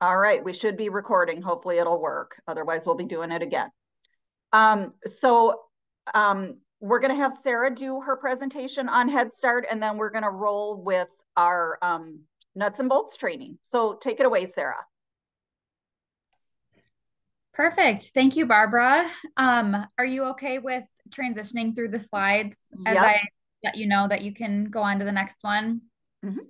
All right, we should be recording. Hopefully it'll work. Otherwise, we'll be doing it again. Um, so um, we're going to have Sarah do her presentation on Head Start, and then we're going to roll with our um, nuts and bolts training. So take it away, Sarah. Perfect. Thank you, Barbara. Um, are you okay with transitioning through the slides as yep. I let you know that you can go on to the next one? Mm -hmm.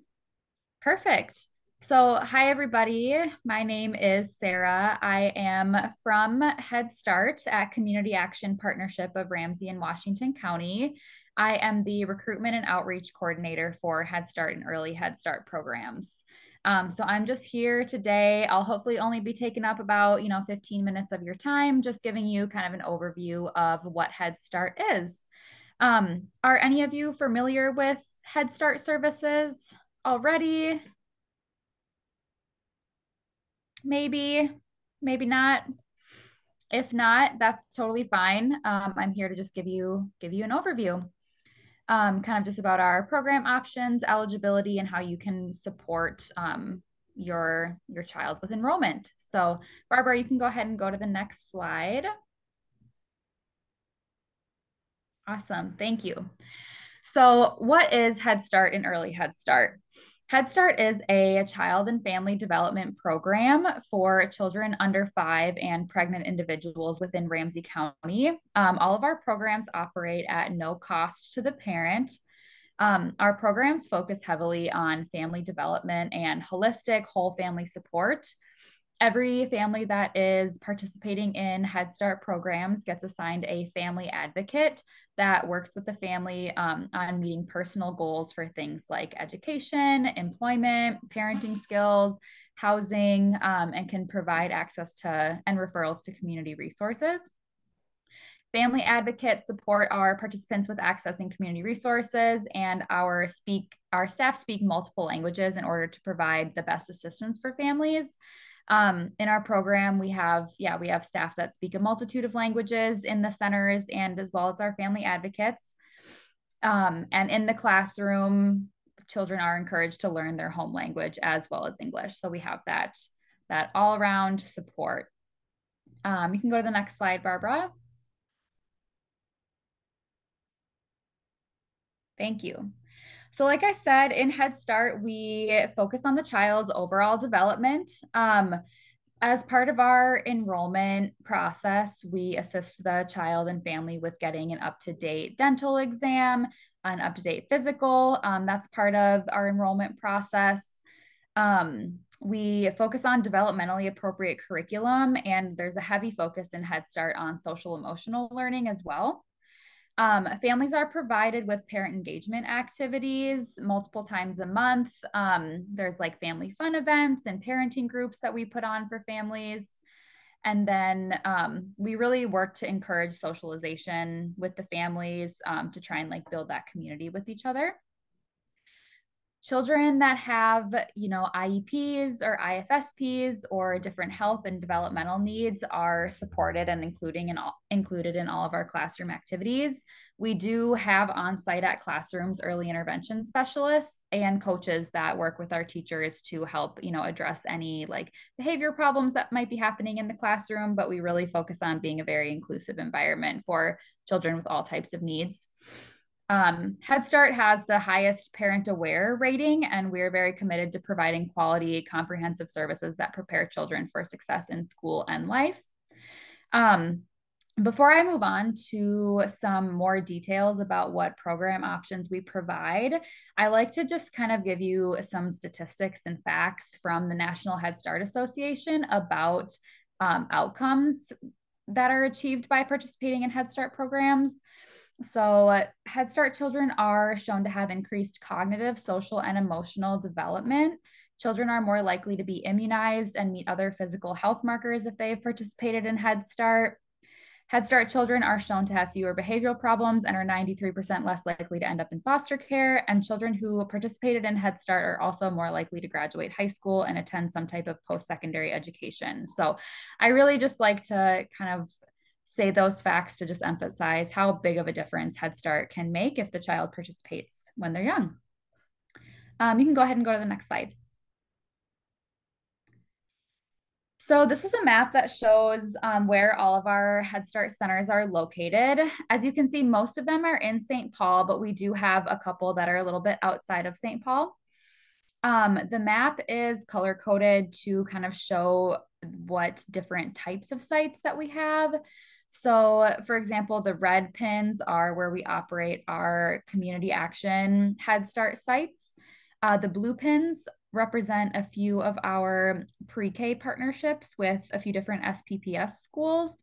Perfect. So, hi, everybody. My name is Sarah. I am from Head Start at Community Action Partnership of Ramsey and Washington County. I am the recruitment and outreach coordinator for Head Start and Early Head Start programs. Um, so I'm just here today. I'll hopefully only be taking up about, you know, 15 minutes of your time, just giving you kind of an overview of what Head Start is. Um, are any of you familiar with Head Start services already? Maybe, maybe not. If not, that's totally fine. Um, I'm here to just give you give you an overview um, kind of just about our program options, eligibility, and how you can support um, your your child with enrollment. So, Barbara, you can go ahead and go to the next slide. Awesome, thank you. So, what is Head Start and Early Head Start? Head Start is a child and family development program for children under five and pregnant individuals within Ramsey County. Um, all of our programs operate at no cost to the parent. Um, our programs focus heavily on family development and holistic whole family support every family that is participating in Head Start programs gets assigned a family advocate that works with the family um, on meeting personal goals for things like education, employment, parenting skills, housing, um, and can provide access to and referrals to community resources. Family advocates support our participants with accessing community resources, and our speak our staff speak multiple languages in order to provide the best assistance for families. Um, in our program, we have, yeah, we have staff that speak a multitude of languages in the centers and as well as our family advocates. Um, and in the classroom, children are encouraged to learn their home language as well as English. So we have that, that all around support. Um, you can go to the next slide, Barbara. Thank you. So, like I said, in Head Start, we focus on the child's overall development. Um, as part of our enrollment process, we assist the child and family with getting an up to date dental exam, an up to date physical. Um, that's part of our enrollment process. Um, we focus on developmentally appropriate curriculum, and there's a heavy focus in Head Start on social emotional learning as well. Um, families are provided with parent engagement activities multiple times a month. Um, there's like family fun events and parenting groups that we put on for families. And then um, we really work to encourage socialization with the families um, to try and like build that community with each other children that have you know IEPs or IFSPs or different health and developmental needs are supported and including in all, included in all of our classroom activities. We do have on site at classrooms early intervention specialists and coaches that work with our teachers to help you know address any like behavior problems that might be happening in the classroom but we really focus on being a very inclusive environment for children with all types of needs. Um, Head Start has the highest parent aware rating, and we're very committed to providing quality, comprehensive services that prepare children for success in school and life. Um, before I move on to some more details about what program options we provide, I like to just kind of give you some statistics and facts from the National Head Start Association about um, outcomes that are achieved by participating in Head Start programs. So, Head Start children are shown to have increased cognitive, social, and emotional development. Children are more likely to be immunized and meet other physical health markers if they have participated in Head Start. Head Start children are shown to have fewer behavioral problems and are 93% less likely to end up in foster care. And children who participated in Head Start are also more likely to graduate high school and attend some type of post secondary education. So I really just like to kind of say those facts to just emphasize how big of a difference Head Start can make if the child participates when they're young. Um, you can go ahead and go to the next slide. So this is a map that shows um, where all of our Head Start centers are located. As you can see, most of them are in St. Paul, but we do have a couple that are a little bit outside of St. Paul. Um, the map is color coded to kind of show what different types of sites that we have. So, for example, the red pins are where we operate our community action Head Start sites. Uh, the blue pins represent a few of our pre-K partnerships with a few different SPPS schools.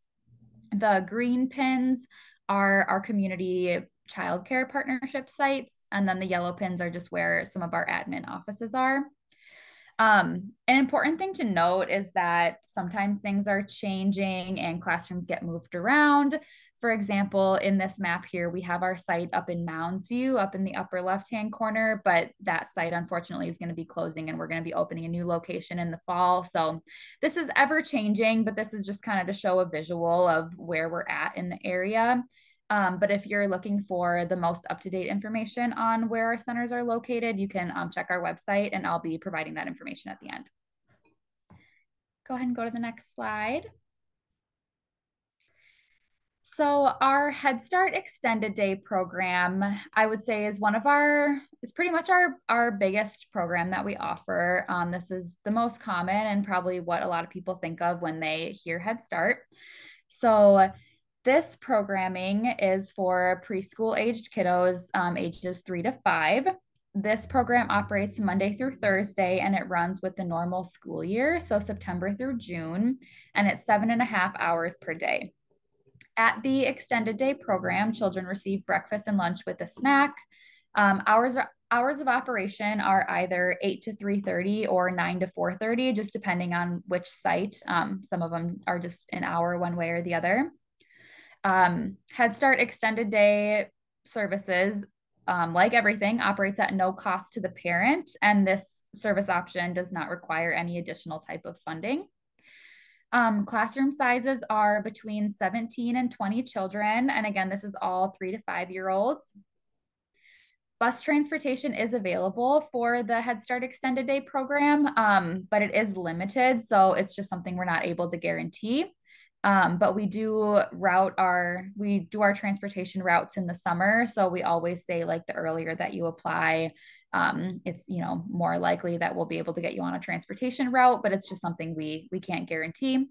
The green pins are our community childcare partnership sites, and then the yellow pins are just where some of our admin offices are. Um, an important thing to note is that sometimes things are changing and classrooms get moved around. For example, in this map here, we have our site up in Mounds View, up in the upper left-hand corner, but that site unfortunately is gonna be closing and we're gonna be opening a new location in the fall. So this is ever changing, but this is just kind of to show a visual of where we're at in the area. Um, but if you're looking for the most up-to-date information on where our centers are located, you can um, check our website and I'll be providing that information at the end. Go ahead and go to the next slide. So our Head Start Extended Day program, I would say, is one of our is pretty much our our biggest program that we offer. Um, this is the most common and probably what a lot of people think of when they hear Head Start. So this programming is for preschool aged kiddos um, ages three to five. This program operates Monday through Thursday and it runs with the normal school year, so September through June, and it's seven and a half hours per day. At the extended day program, children receive breakfast and lunch with a snack. Um, hours hours of operation are either 8 to 3.30 or 9 to 4.30 just depending on which site um, some of them are just an hour one way or the other um, head start extended day services um, like everything operates at no cost to the parent and this service option does not require any additional type of funding um, classroom sizes are between 17 and 20 children. And again, this is all three to five year olds. Bus transportation is available for the Head Start Extended Day program, um, but it is limited. So it's just something we're not able to guarantee. Um, but we do route our we do our transportation routes in the summer. So we always say like the earlier that you apply um, it's you know more likely that we'll be able to get you on a transportation route but it's just something we we can't guarantee.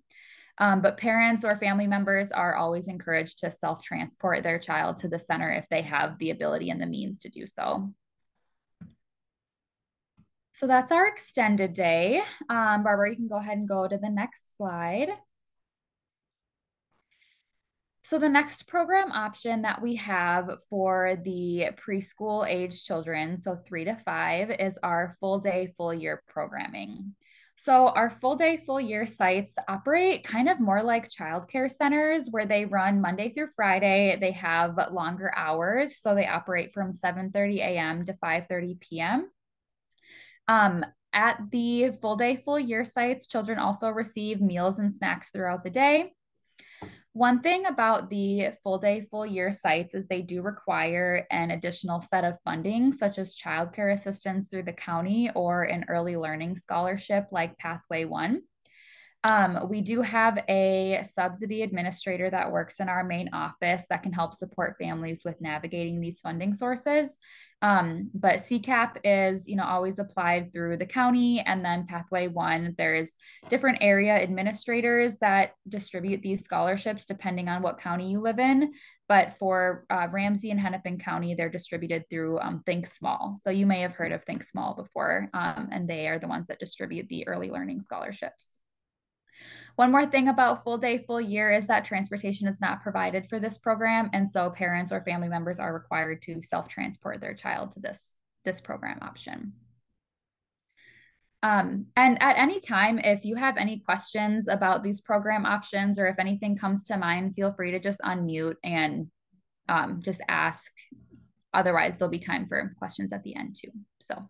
Um, but parents or family members are always encouraged to self transport their child to the center if they have the ability and the means to do so. So that's our extended day. Um, barbara you can go ahead and go to the next slide so the next program option that we have for the preschool age children, so three to five, is our full day, full year programming. So our full day, full year sites operate kind of more like childcare centers where they run Monday through Friday. They have longer hours. So they operate from 7:30 a.m. to 5:30 p.m. Um, at the full day, full year sites, children also receive meals and snacks throughout the day. One thing about the full day, full year sites is they do require an additional set of funding, such as childcare assistance through the county or an early learning scholarship like Pathway One. Um, we do have a subsidy administrator that works in our main office that can help support families with navigating these funding sources. Um, but CCAP is, you know, always applied through the county and then Pathway One. There's different area administrators that distribute these scholarships depending on what county you live in. But for uh, Ramsey and Hennepin County, they're distributed through um, Think Small. So you may have heard of Think Small before, um, and they are the ones that distribute the early learning scholarships. One more thing about full day, full year is that transportation is not provided for this program. And so parents or family members are required to self-transport their child to this, this program option. Um, and at any time, if you have any questions about these program options or if anything comes to mind, feel free to just unmute and um, just ask. Otherwise, there'll be time for questions at the end too. So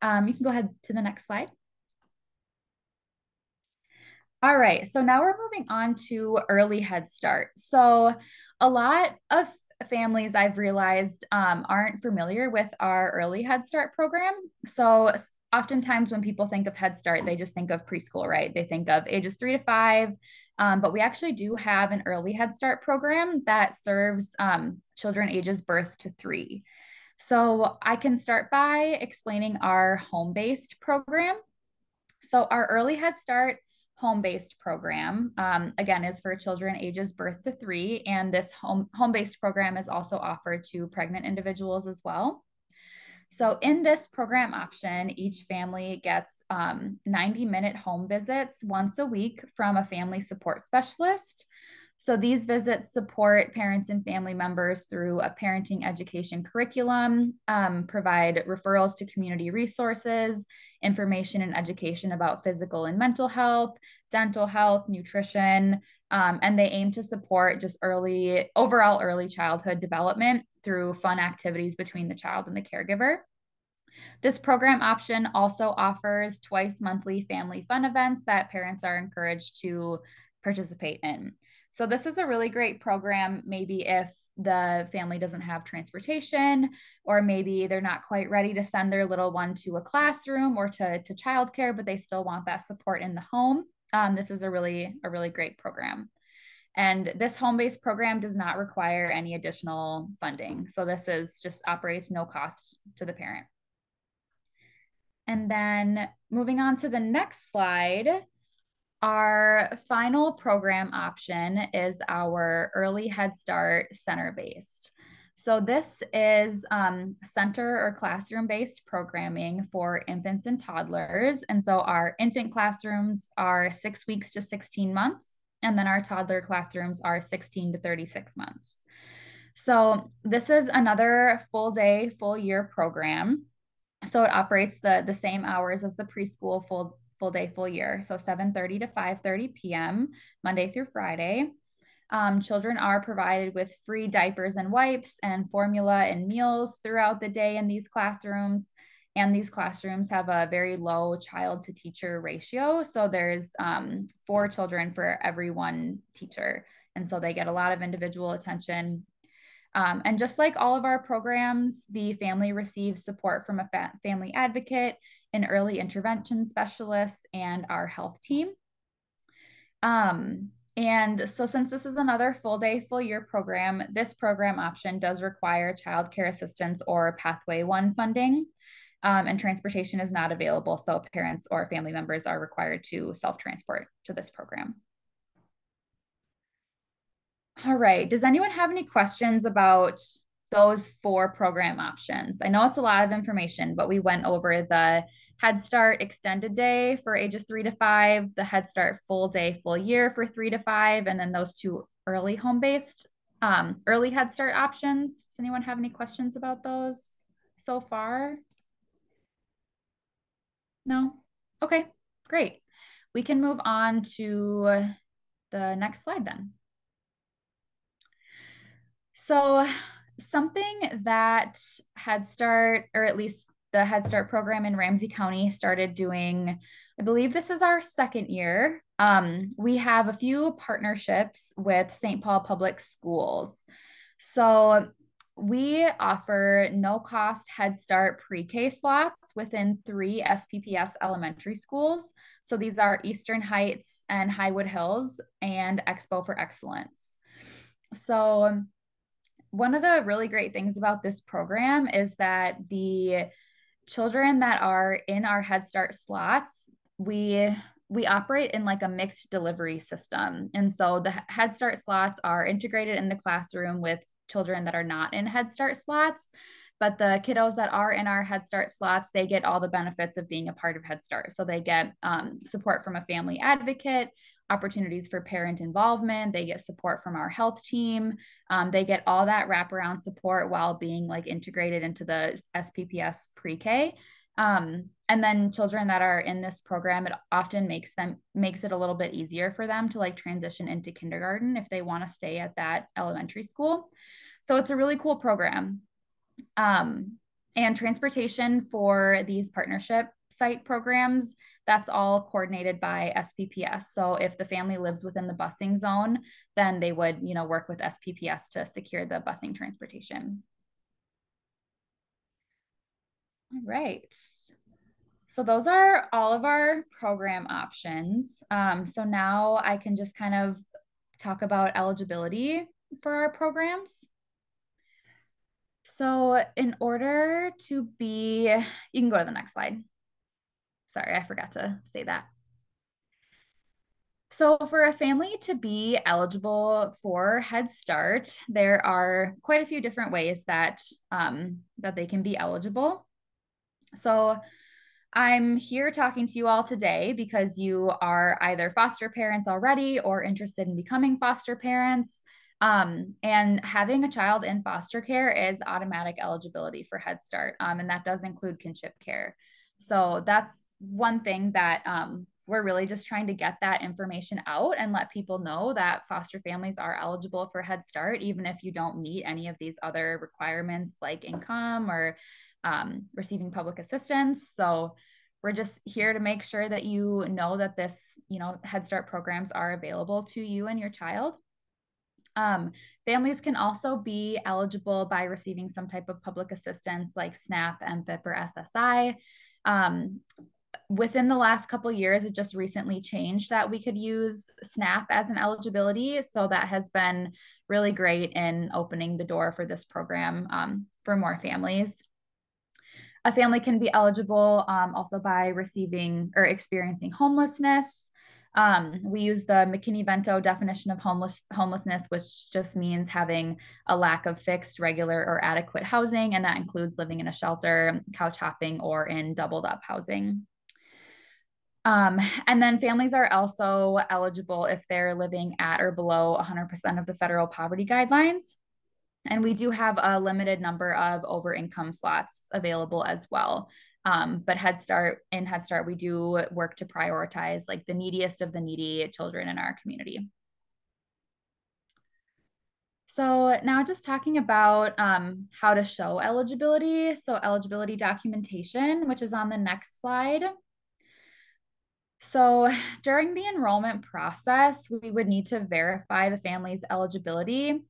um, you can go ahead to the next slide. All right, so now we're moving on to early Head Start. So, a lot of families I've realized um, aren't familiar with our early Head Start program. So, oftentimes when people think of Head Start, they just think of preschool, right? They think of ages three to five. Um, but we actually do have an early Head Start program that serves um, children ages birth to three. So I can start by explaining our home based program. So, our early Head Start home based program, um, again, is for children ages birth to three. And this home, home based program is also offered to pregnant individuals as well. So, in this program option, each family gets um, 90 minute home visits once a week from a family support specialist. So these visits support parents and family members through a parenting education curriculum, um, provide referrals to community resources, information and education about physical and mental health, dental health, nutrition, um, and they aim to support just early, overall early childhood development through fun activities between the child and the caregiver. This program option also offers twice monthly family fun events that parents are encouraged to participate in. So this is a really great program, maybe if the family doesn't have transportation, or maybe they're not quite ready to send their little one to a classroom or to, to childcare, but they still want that support in the home. Um, this is a really, a really great program. And this home-based program does not require any additional funding. So this is just operates no cost to the parent. And then moving on to the next slide, our final program option is our early Head Start center based. So, this is um, center or classroom based programming for infants and toddlers. And so, our infant classrooms are six weeks to 16 months, and then our toddler classrooms are 16 to 36 months. So, this is another full day, full year program. So, it operates the, the same hours as the preschool full full day, full year. So 7:30 to 5:30 p.m. Monday through Friday. Um, children are provided with free diapers and wipes and formula and meals throughout the day in these classrooms. And these classrooms have a very low child to teacher ratio. So there's um, four children for every one teacher. And so they get a lot of individual attention. Um, and just like all of our programs, the family receives support from a fa- family advocate, an early intervention specialist, and our health team. Um, and so, since this is another full day, full year program, this program option does require childcare assistance or Pathway One funding. Um, and transportation is not available. So, parents or family members are required to self transport to this program. All right. Does anyone have any questions about those four program options? I know it's a lot of information, but we went over the Head Start extended day for ages three to five, the Head Start full day, full year for three to five, and then those two early home based, um, early Head Start options. Does anyone have any questions about those so far? No? Okay, great. We can move on to the next slide then. So, something that Head Start, or at least the Head Start program in Ramsey County, started doing, I believe this is our second year. Um, we have a few partnerships with St. Paul Public Schools. So, we offer no cost Head Start pre K slots within three SPPS elementary schools. So these are Eastern Heights and Highwood Hills and Expo for Excellence. So one of the really great things about this program is that the children that are in our Head Start slots, we we operate in like a mixed delivery system. And so the Head Start slots are integrated in the classroom with children that are not in Head Start slots. But the kiddos that are in our Head Start slots, they get all the benefits of being a part of Head Start. So they get um, support from a family advocate, opportunities for parent involvement. They get support from our health team. Um, they get all that wraparound support while being like integrated into the SPPS pre-K. Um, and then children that are in this program, it often makes them makes it a little bit easier for them to like transition into kindergarten if they want to stay at that elementary school. So it's a really cool program. Um, and transportation for these partnership site programs that's all coordinated by SPPS. So if the family lives within the busing zone, then they would, you know, work with SPPS to secure the busing transportation. All right. So those are all of our program options. Um, so now I can just kind of talk about eligibility for our programs. So in order to be, you can go to the next slide. Sorry, I forgot to say that. So for a family to be eligible for Head Start, there are quite a few different ways that um, that they can be eligible. So I'm here talking to you all today because you are either foster parents already or interested in becoming foster parents. Um, and having a child in foster care is automatic eligibility for Head Start, um, and that does include kinship care. So that's one thing that um, we're really just trying to get that information out and let people know that foster families are eligible for Head Start, even if you don't meet any of these other requirements like income or um, receiving public assistance. So we're just here to make sure that you know that this, you know, Head Start programs are available to you and your child. Um, families can also be eligible by receiving some type of public assistance like SNAP, MFIP, or SSI. Um, within the last couple years, it just recently changed that we could use SNAP as an eligibility. So that has been really great in opening the door for this program um, for more families. A family can be eligible um, also by receiving or experiencing homelessness, um, we use the McKinney-Vento definition of homeless homelessness, which just means having a lack of fixed, regular, or adequate housing, and that includes living in a shelter, couch hopping, or in doubled up housing. Um, and then families are also eligible if they're living at or below 100% of the federal poverty guidelines. And we do have a limited number of over income slots available as well. Um, but Head Start in Head Start, we do work to prioritize like the neediest of the needy children in our community. So now just talking about um, how to show eligibility. So eligibility documentation, which is on the next slide. So during the enrollment process, we would need to verify the family's eligibility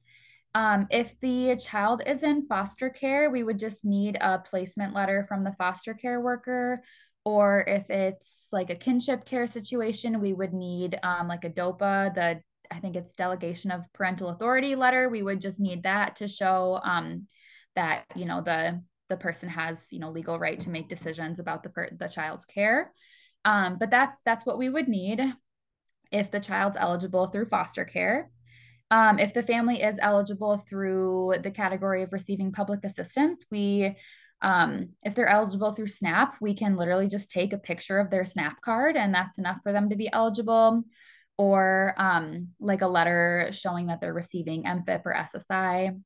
um, if the child is in foster care, we would just need a placement letter from the foster care worker. Or if it's like a kinship care situation, we would need um, like a DOPA, the I think it's delegation of parental authority letter. We would just need that to show um, that you know the the person has you know legal right to make decisions about the per- the child's care. Um, but that's that's what we would need if the child's eligible through foster care. Um, if the family is eligible through the category of receiving public assistance, we um, if they're eligible through SNAP, we can literally just take a picture of their SNAP card and that's enough for them to be eligible. Or um, like a letter showing that they're receiving MFIP or SSI.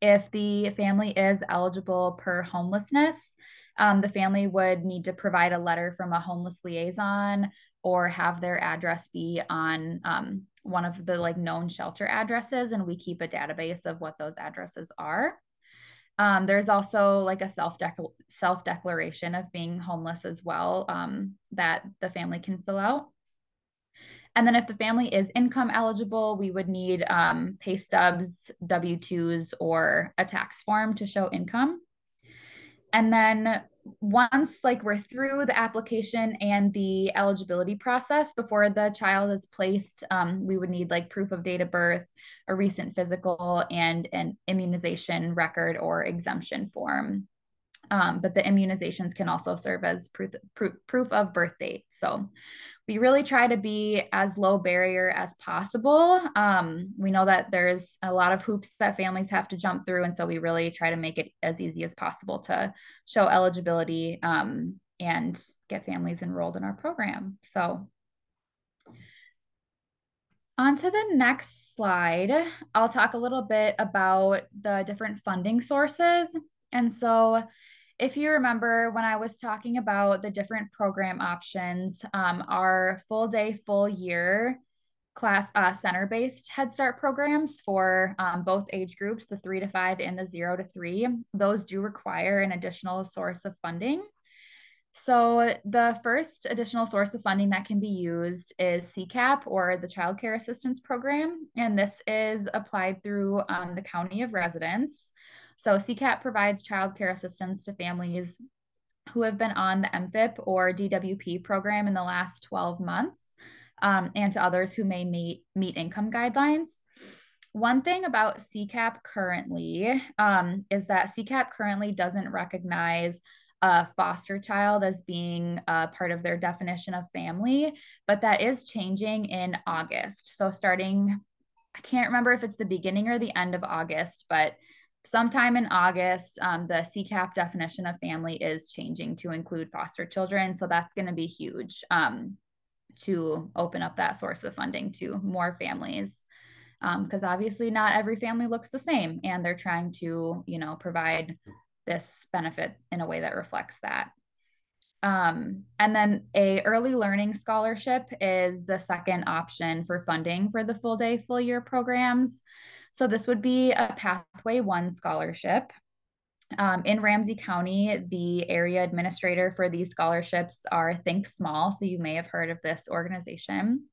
If the family is eligible per homelessness, um, the family would need to provide a letter from a homeless liaison or have their address be on um, one of the like known shelter addresses and we keep a database of what those addresses are. Um, there's also like a self self declaration of being homeless as well um, that the family can fill out. And then if the family is income eligible we would need um, pay stubs w2s or a tax form to show income. And then once like we're through the application and the eligibility process before the child is placed um, we would need like proof of date of birth a recent physical and an immunization record or exemption form um, but the immunizations can also serve as proof, proof, proof of birth date so we really try to be as low barrier as possible. Um, we know that there's a lot of hoops that families have to jump through. And so we really try to make it as easy as possible to show eligibility um, and get families enrolled in our program. So on to the next slide, I'll talk a little bit about the different funding sources. And so if you remember when I was talking about the different program options, um, our full day, full year class uh, center based Head Start programs for um, both age groups, the three to five and the zero to three, those do require an additional source of funding. So, the first additional source of funding that can be used is CCAP or the Child Care Assistance Program. And this is applied through um, the County of Residence. So CCAP provides childcare assistance to families who have been on the MFIP or DWP program in the last 12 months, um, and to others who may meet, meet income guidelines. One thing about CCAP currently um, is that CCAP currently doesn't recognize a foster child as being a part of their definition of family, but that is changing in August. So, starting, I can't remember if it's the beginning or the end of August, but sometime in August, um, the CCAP definition of family is changing to include foster children. So, that's going to be huge um, to open up that source of funding to more families. Because um, obviously not every family looks the same and they're trying to you know provide this benefit in a way that reflects that. Um, and then a early learning scholarship is the second option for funding for the full day full year programs so this would be a pathway one scholarship um, in Ramsey County, the area administrator for these scholarships are Think Small. So you may have heard of this organization.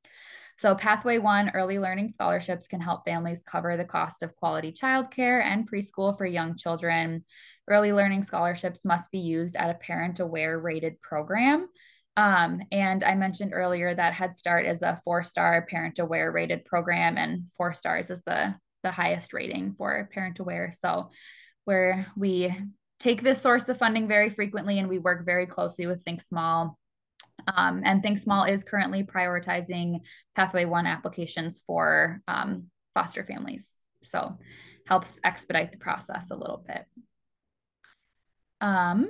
So, Pathway One early learning scholarships can help families cover the cost of quality childcare and preschool for young children. Early learning scholarships must be used at a parent aware rated program. Um, and I mentioned earlier that Head Start is a four star parent aware rated program, and four stars is the, the highest rating for parent aware. So, where we take this source of funding very frequently and we work very closely with Think Small um, and Think Small is currently prioritizing Pathway One applications for um, foster families. So helps expedite the process a little bit. Um,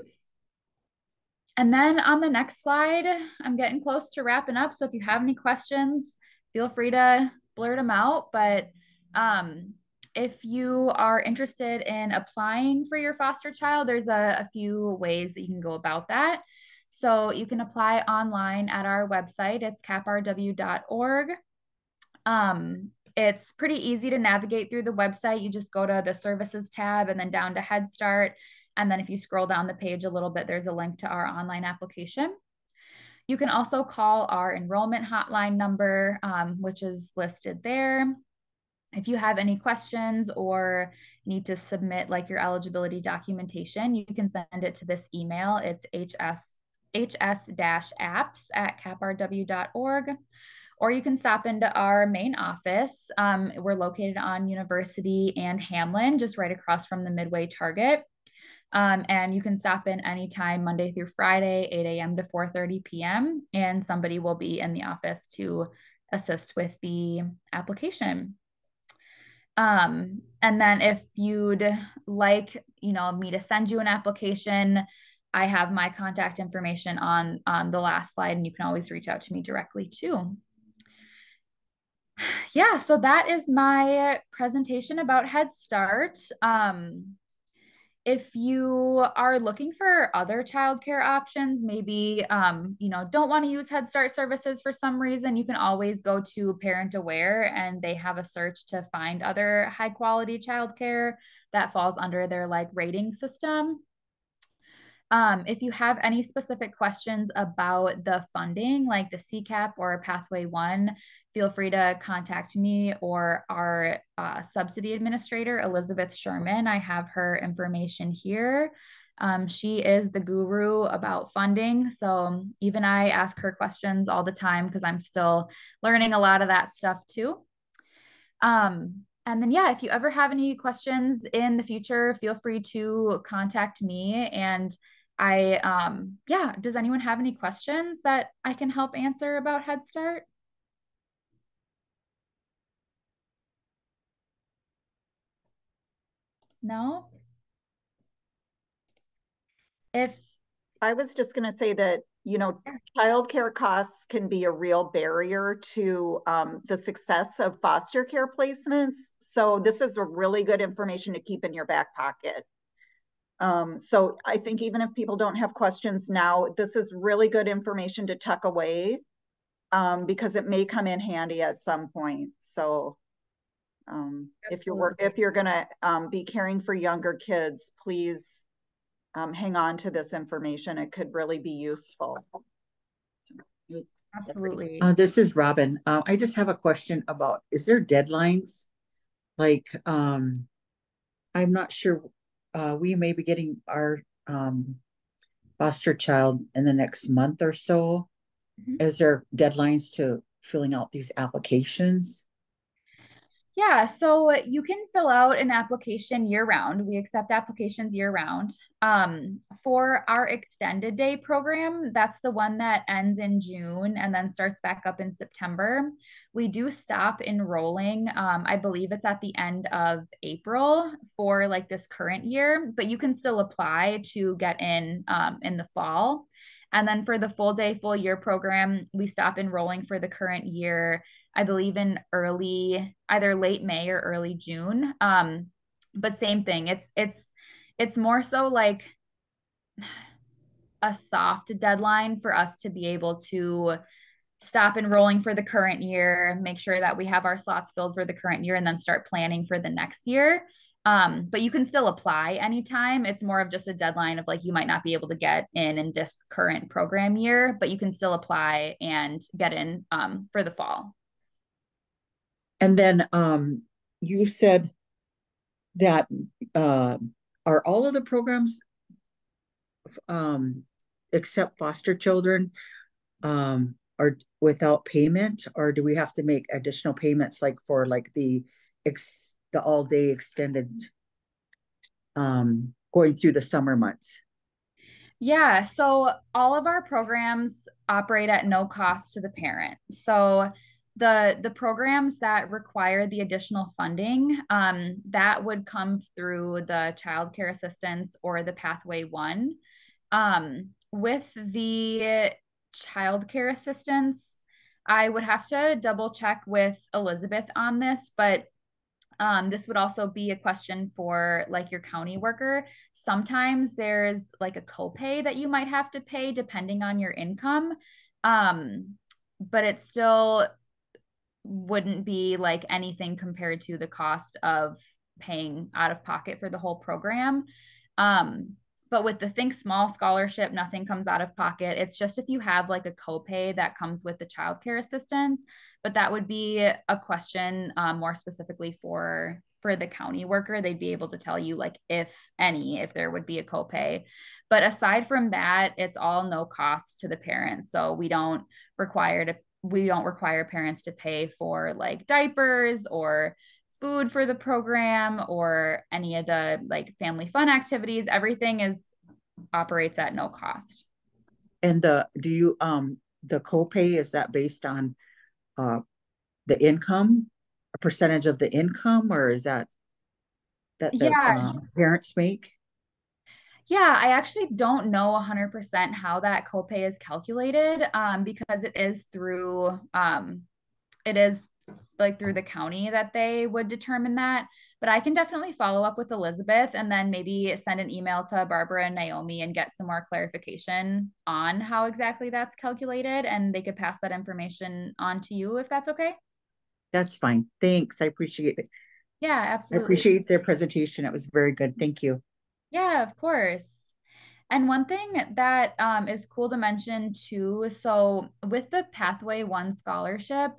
and then on the next slide, I'm getting close to wrapping up. So if you have any questions, feel free to blurt them out. But um, if you are interested in applying for your foster child, there's a, a few ways that you can go about that. So you can apply online at our website. It's caprw.org. Um, it's pretty easy to navigate through the website. You just go to the services tab and then down to Head Start. And then if you scroll down the page a little bit, there's a link to our online application. You can also call our enrollment hotline number, um, which is listed there. If you have any questions or need to submit like your eligibility documentation, you can send it to this email. It's hs hs-apps at caprw.org or you can stop into our main office. Um, we're located on University and Hamline, just right across from the Midway Target. Um, and you can stop in anytime Monday through Friday, 8 a.m. to 4:30 p.m. And somebody will be in the office to assist with the application. Um, and then if you'd like, you know, me to send you an application, I have my contact information on, the last slide, and you can always reach out to me directly too. Yeah, so that is my presentation about Head Start. Um, if you are looking for other childcare options, maybe um, you know don't want to use Head Start services for some reason, you can always go to Parent Aware and they have a search to find other high quality childcare that falls under their like rating system. Um, if you have any specific questions about the funding, like the CCAP or Pathway One, feel free to contact me or our uh, subsidy administrator, Elizabeth Sherman. I have her information here. Um, she is the guru about funding. So even I ask her questions all the time because I'm still learning a lot of that stuff too. Um, and then, yeah, if you ever have any questions in the future, feel free to contact me. And I, um, yeah, does anyone have any questions that I can help answer about Head Start? No? If I was just going to say that, you know, childcare costs can be a real barrier to um, the success of foster care placements. So this is a really good information to keep in your back pocket. Um, so I think even if people don't have questions now, this is really good information to tuck away um, because it may come in handy at some point. So um, if you're if you're gonna um, be caring for younger kids, please um, hang on to this information. It could really be useful. Absolutely. Uh, this is Robin. Uh, I just have a question about, is there deadlines? Like, um, I'm not sure uh, we may be getting our um, foster child in the next month or so. Mhm. Is there deadlines to filling out these applications? Yeah, so you can fill out an application year round. We accept applications year round. Um, for our extended day program, that's the one that ends in June and then starts back up in September. We do stop enrolling. Um, I believe it's at the end of April for like this current year, but you can still apply to get in um, in the fall. And then for the full day, full year program, we stop enrolling for the current year I believe in early either late May or early June. Um, but same thing. It's it's it's more so like a soft deadline for us to be able to stop enrolling for the current year, make sure that we have our slots filled for the current year, and then start planning for the next year. Um, but you can still apply anytime. It's more of just a deadline of like you might not be able to get in in this current program year, but you can still apply and get in um, for the fall. And then um, you said that uh, are all of the programs um, except foster children um, are without payment, or do we have to make additional payments like for like the ex the all day extended um, going through the summer months? Yeah, so all of our programs operate at no cost to the parent. So the the programs that require the additional funding um, that would come through the child care assistance or the pathway one um, with the child care assistance i would have to double check with elizabeth on this but um, this would also be a question for like your county worker. Sometimes there's like a copay that you might have to pay depending on your income. Um, but it's still wouldn't be like anything compared to the cost of paying out of pocket for the whole program. Um, but with the Think Small scholarship, nothing comes out of pocket. It's just if you have like a copay that comes with the childcare assistance, but that would be a question um, more specifically for for the county worker. They'd be able to tell you like if any, if there would be a copay. But aside from that, it's all no cost to the parents. So we don't require to we don't require parents to pay for like diapers or food for the program or any of the like family fun activities. Everything is operates at no cost. And the do you um the copay is that based on uh the income a percentage of the income or is that that the yeah. uh, parents make yeah, I actually don't know 100% how that copay is calculated um, because it is through, um, it is like through the county that they would determine that. But I can definitely follow up with Elizabeth and then maybe send an email to Barbara and Naomi and get some more clarification on how exactly that's calculated. And they could pass that information on to you if that's okay. That's fine. Thanks. I appreciate it. Yeah, absolutely. I appreciate their presentation. It was very good. Thank you. Yeah, of course. And one thing that um, is cool to mention too so, with the Pathway One scholarship,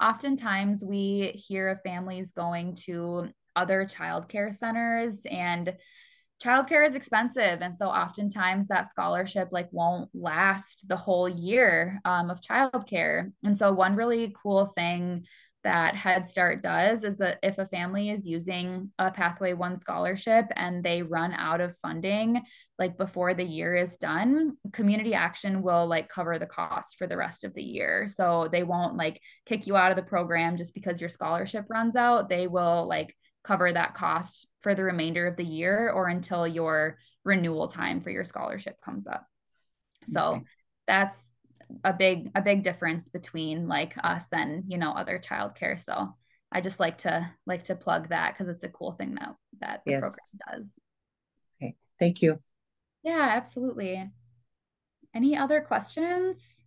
oftentimes we hear of families going to other childcare centers and childcare is expensive and so oftentimes that scholarship like won't last the whole year um, of childcare and so one really cool thing that Head Start does is that if a family is using a Pathway One scholarship and they run out of funding, like before the year is done, Community Action will like cover the cost for the rest of the year. So they won't like kick you out of the program just because your scholarship runs out. They will like cover that cost for the remainder of the year or until your renewal time for your scholarship comes up. So okay. that's a big a big difference between like us and you know other childcare. So i just like to like to plug that because it's a cool thing that that the yes. program does. Okay. Thank you. Yeah absolutely. Any other questions?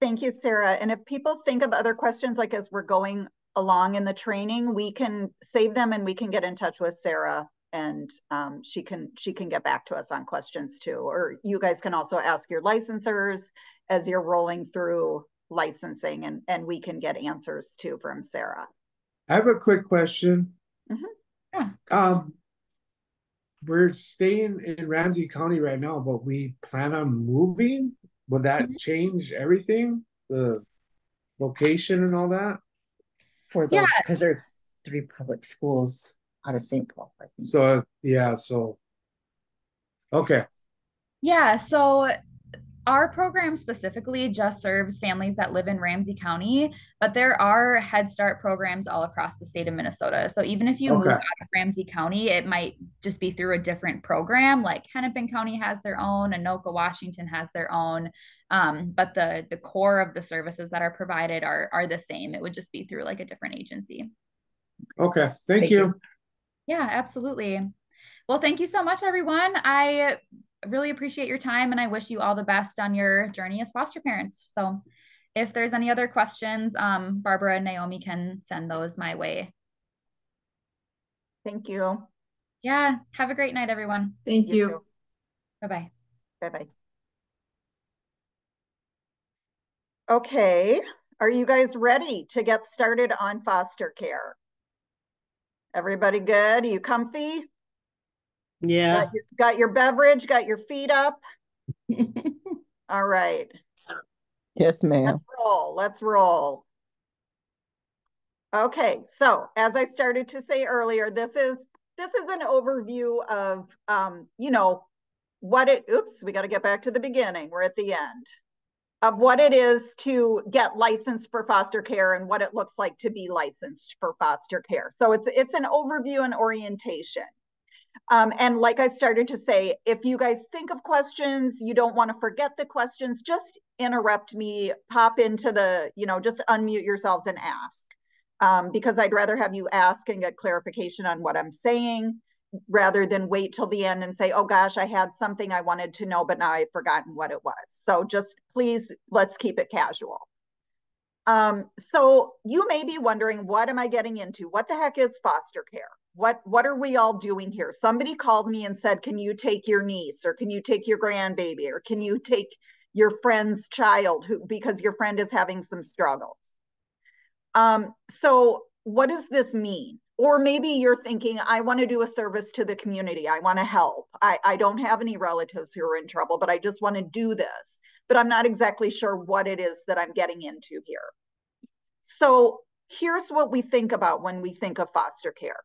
Thank you, Sarah. And if people think of other questions, like as we're going along in the training, we can save them and we can get in touch with Sarah and um, she can she can get back to us on questions too. Or you guys can also ask your licensors as you're rolling through licensing, and and we can get answers too from Sarah. I have a quick question. Mm-hmm. Yeah. Um, we're staying in Ramsey County right now, but we plan on moving. Will that Mhm. change everything? The location and all that? For Yeah. those, because there's three public schools out of St. Paul. I think. So, yeah, so. Okay, Yeah, so our program specifically just serves families that live in Ramsey County, but there are Head Start programs all across the state of Minnesota. So even if you move out of Ramsey County, it might just be through a different program. Like Hennepin County has their own, Anoka, Washington has their own. Um, but the the core of the services that are provided are are the same. It would just be through like a different agency. okay, thank Thank you. you. Yeah, absolutely. Well, thank you so much, everyone. I really appreciate your time and I wish you all the best on your journey as foster parents. So, if there's any other questions, um, Barbara and Naomi can send those my way. Thank you. Yeah, have a great night, everyone. Thank you. too. Bye bye. Bye-bye. Okay, are you guys ready to get started on foster care? Everybody good? You comfy? Yeah. Got your- Got your beverage, got your feet up? All right, Yes, ma'am. let's roll, let's roll. Okay, so as I started to say earlier, this is, this is an overview of, um, you know, what it, oops, we got to get back to the beginning. We're at the end. Of what it is to get licensed for foster care and what it looks like to be licensed for foster care. So it's, it's an overview and orientation. Um, and like I started to say, if you guys think of questions, you don't want to forget the questions, just interrupt me, pop into the, you know, just unmute yourselves and ask. Um, because I'd rather have you ask and get clarification on what I'm saying rather than wait till the end and say, oh gosh, I had something I wanted to know, but now I've forgotten what it was. So just please, let's keep it casual. Um, so you may be wondering, what am I getting into? What the heck is foster care? What, what are we all doing here? Somebody called me and said, can you take your niece or can you take your grandbaby or can you take your friend's child who, because your friend is having some struggles? Um, so what does this mean? Or maybe you're thinking, I want to do a service to the community. I want to help. I, I don't have any relatives who are in trouble, but I just want to do this. But I'm not exactly sure what it is that I'm getting into here. So here's what we think about when we think of foster care.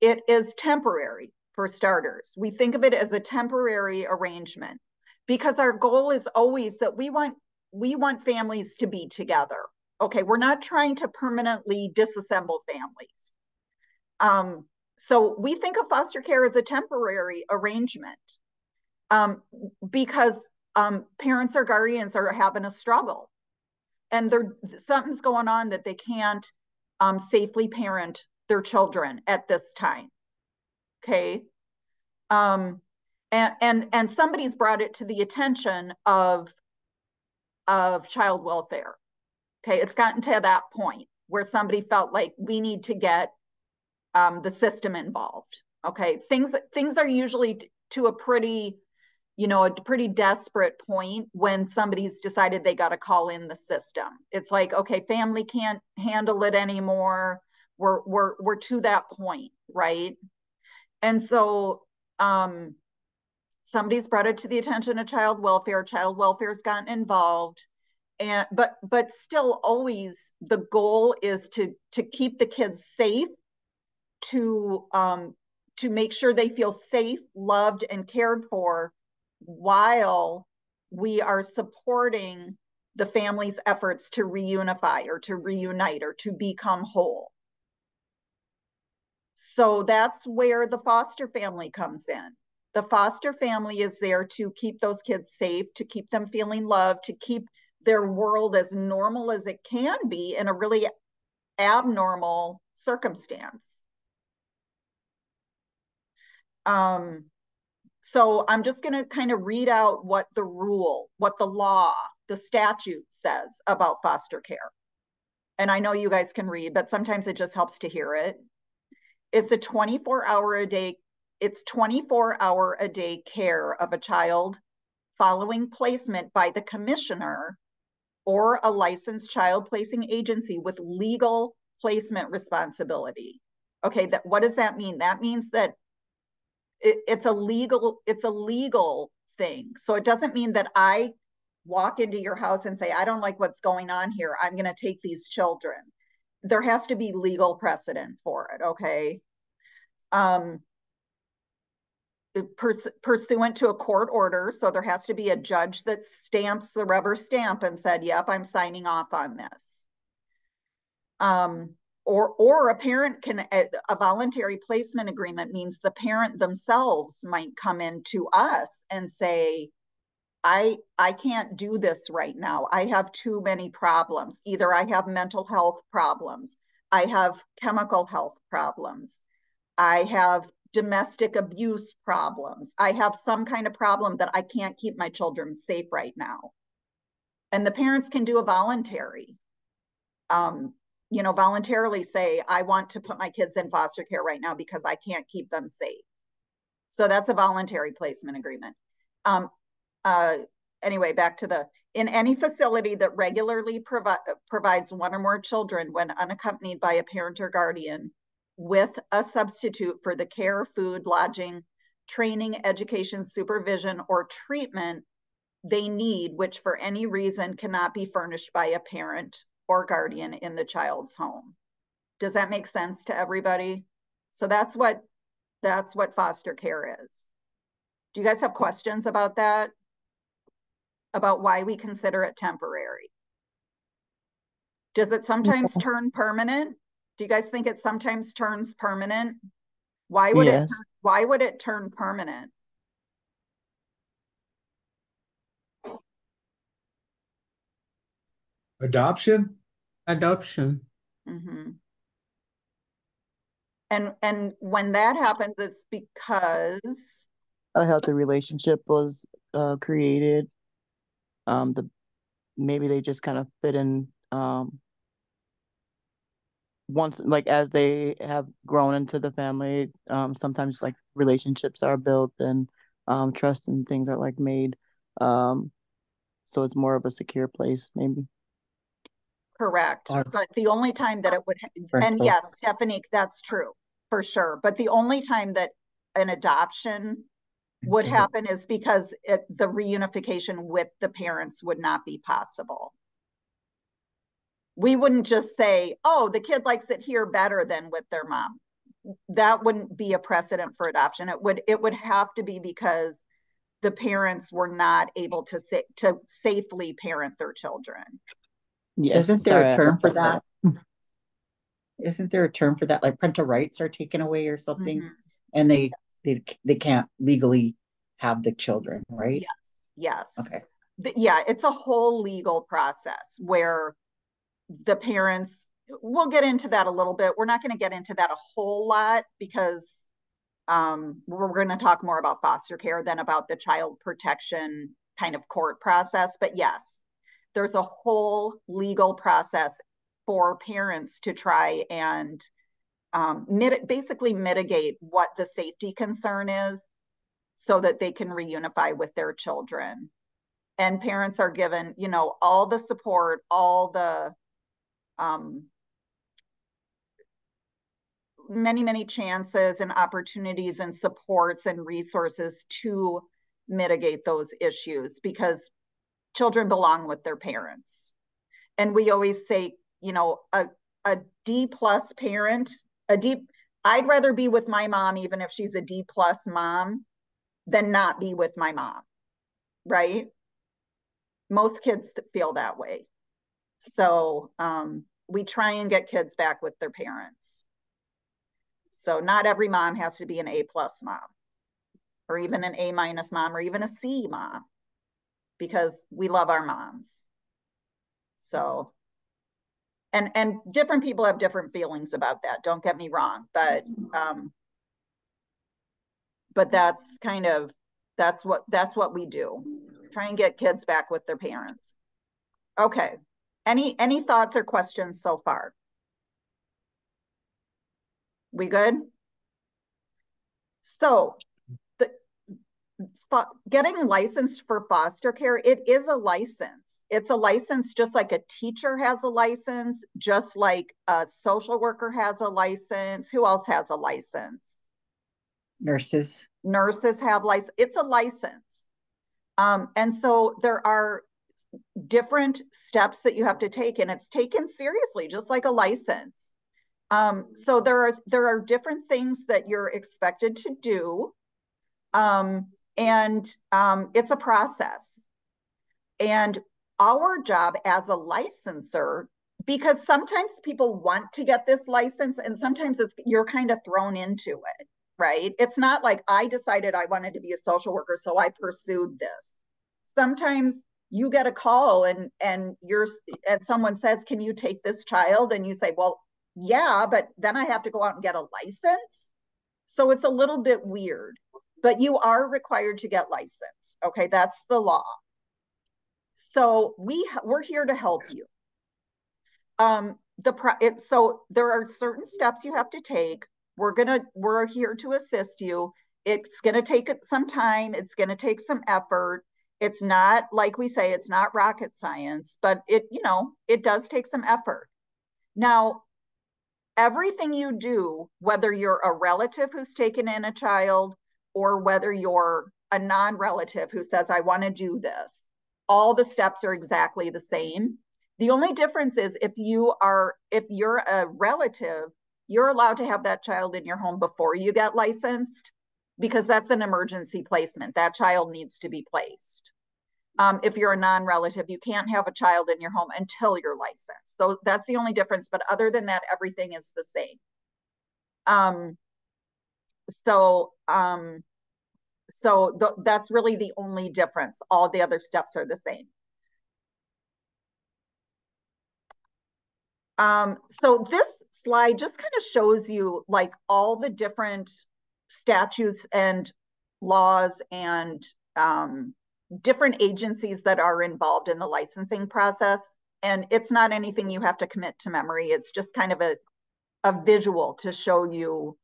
It is temporary for starters. We think of it as a temporary arrangement because our goal is always that we want we want families to be together. Okay, we're not trying to permanently disassemble families. Um, so we think of foster care as a temporary arrangement um, because um, parents or guardians are having a struggle and there something's going on that they can't um, safely parent their children at this time. Okay. Um, and, and, and somebody's brought it to the attention of, of child welfare. Okay. It's gotten to that point where somebody felt like we need to get um, the system involved. Okay. Things, things are usually to a pretty, you know, a pretty desperate point when somebody's decided they got to call in the system. It's like, okay, family can't handle it anymore. We're we're we're to that point, right? And so um somebody's brought it to the attention of child welfare. Child welfare's gotten involved. And but but still always the goal is to to keep the kids safe, to um to make sure they feel safe, loved, and cared for while we are supporting the family's efforts to reunify or to reunite or to become whole. So that's where the foster family comes in. The foster family is there to keep those kids safe, to keep them feeling loved, to keep their world as normal as it can be in a really abnormal circumstance. Um, so I'm just going to kind of read out what the rule, what the law, the statute says about foster care. And I know you guys can read, but sometimes it just helps to hear it. It's a 24 hour a day, it's 24 hour a day care of a child following placement by the commissioner or a licensed child placing agency with legal placement responsibility. Okay, that, what does that mean? That means that it, it's a legal, it's a legal thing. So it doesn't mean that I walk into your house and say, I don't like what's going on here. I'm going to take these children. There has to be legal precedent for it. Okay. Um, purs pursuant to a court order. So there has to be a judge that stamps the rubber stamp and said, yep, I'm signing off on this. Um, or, or a parent can, a, voluntary placement agreement means the parent themselves might come in to us and say, I I can't do this right now. I have too many problems. Either I have mental health problems, I have chemical health problems, I have domestic abuse problems. I have some kind of problem that I can't keep my children safe right now. And the parents can do a voluntary, um, you know, voluntarily say, I want to put my kids in foster care right now because I can't keep them safe. So that's a voluntary placement agreement. Um, uh, anyway, back to the, in any facility that regularly provi provides one or more children when unaccompanied by a parent or guardian with a substitute for the care, food, lodging, training, education, supervision, or treatment they need, which for any reason cannot be furnished by a parent or guardian in the child's home. Does that make sense to everybody? So that's what that's what foster care is. Do you guys have questions about that? About why we consider it temporary? Does it sometimes turn permanent? Do you guys think it sometimes turns permanent? Why would yes. it why would it turn permanent? Adoption? Adoption. Mm-hmm. And and when that happens, it's because a healthy relationship was uh, created. Um, the maybe they just kind of fit in um, once like as they have grown into the family um sometimes like relationships are built and um trust and things are like made um so it's more of a secure place maybe correct but the only time that it would and yes stephanie that's true for sure but the only time that an adoption would mm-hmm. happen is because it, the reunification with the parents would not be possible we wouldn't just say, oh, the kid likes it here better than with their mom. That wouldn't be a precedent for adoption. It would it would have to be because the parents were not able to sa- to safely parent their children. Yes, Isn't there sorry, a term for that? Isn't there a term for that? Like parental rights are taken away or something, mm-hmm. and they yes. they they can't legally have the children, right? Yes. Yes. Okay. But yeah, it's a whole legal process where the parents we'll get into that a little bit we're not going to get into that a whole lot because um, we're going to talk more about foster care than about the child protection kind of court process but yes there's a whole legal process for parents to try and um, mit- basically mitigate what the safety concern is so that they can reunify with their children. And parents are given you know all the support all the um, many, many chances and opportunities and supports and resources to mitigate those issues because children belong with their parents. And we always say, you know, a, a D plus parent, a D, I'd rather be with my mom, even if she's a D plus mom, than not be with my mom. Right? Most kids feel that way. So um, we try and get kids back with their parents. So not every mom has to be an A plus mom or even an A minus mom or even a C mom because we love our moms. So and and different people have different feelings about that. Don't get me wrong, but um but that's kind of that's what that's what we do. Try and get kids back with their parents. Okay. Any any thoughts or questions so far? We good? So getting licensed for foster care, it is a license. It's a license just like a teacher has a license, just like a social worker has a license. Who else has a license? Nurses. Nurses have license. It's a license. Um, and so there are different steps that you have to take and it's taken seriously, just like a license. Um, so there are there are different things that you're expected to do. Um, and um, it's a process. And our job as a licensor, because sometimes people want to get this license and sometimes it's you're kind of thrown into it, right? It's not like I decided I wanted to be a social worker, so I pursued this. Sometimes you get a call and and you're and someone says, "Can you take this child?" and you say, "Well, yeah, but then I have to go out and get a license." So it's a little bit weird but you are required to get licensed. Okay, that's the law. So we we're here to help you. Um, the pro it, so there are certain steps you have to take. We're gonna we're here to assist you. It's gonna take some time. It's gonna take some effort. It's not like we say it's not rocket science, but it you know it does take some effort. Now, everything you do, whether you're a relative who's taken in a child, or whether you're a non relative who says, I want to do this, all the steps are exactly the same. The only difference is if you are, if you're a relative, you're allowed to have that child in your home before you get licensed because that's an emergency placement. That child needs to be placed. Um, if you're a non-relative, you can't have a child in your home until you're licensed. So that's the only difference. But other than that, everything is the same. Um, so um, so th that's really the only difference. All the other steps are the same. Um, so this slide just kind of shows you like all the different statutes and laws and um, different agencies that are involved in the licensing process. And it's not anything you have to commit to memory. It's just kind of a, a visual to show you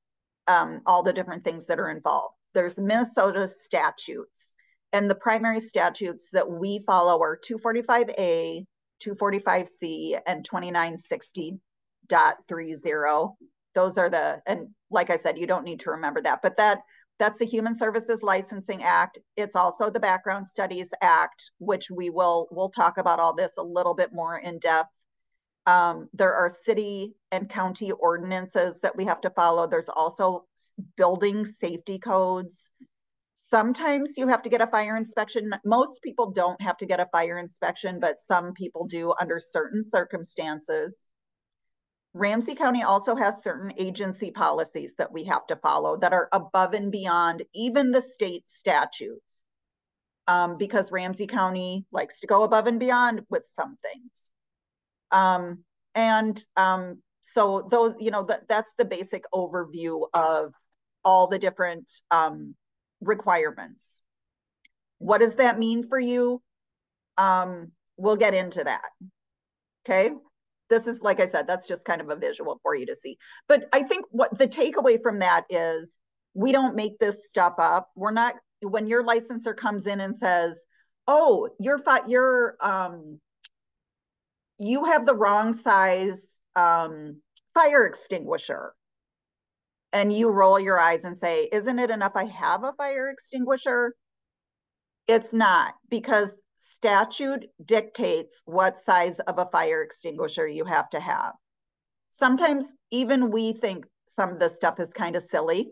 um, all the different things that are involved. There's Minnesota statutes, and the primary statutes that we follow are 245A, 245C, and 2960.30. Those are the, and like I said, you don't need to remember that, but that that's the Human Services Licensing Act. It's also the Background Studies Act, which we will we'll talk about all this a little bit more in depth um, there are city and county ordinances that we have to follow. There's also building safety codes. Sometimes you have to get a fire inspection. Most people don't have to get a fire inspection, but some people do under certain circumstances. Ramsey County also has certain agency policies that we have to follow that are above and beyond even the state statutes. Um, because Ramsey County likes to go above and beyond with some things. Um, and um, so those, you know, that that's the basic overview of all the different um, requirements. What does that mean for you? Um, we'll get into that. Okay. This is, like I said, that's just kind of a visual for you to see. But I think what the takeaway from that is we don't make this stuff up. We're not, when your licensor comes in and says, oh, you're, you're, um, you have the wrong size um, fire extinguisher. And you roll your eyes and say, Isn't it enough I have a fire extinguisher? It's not because statute dictates what size of a fire extinguisher you have to have. Sometimes even we think some of this stuff is kind of silly,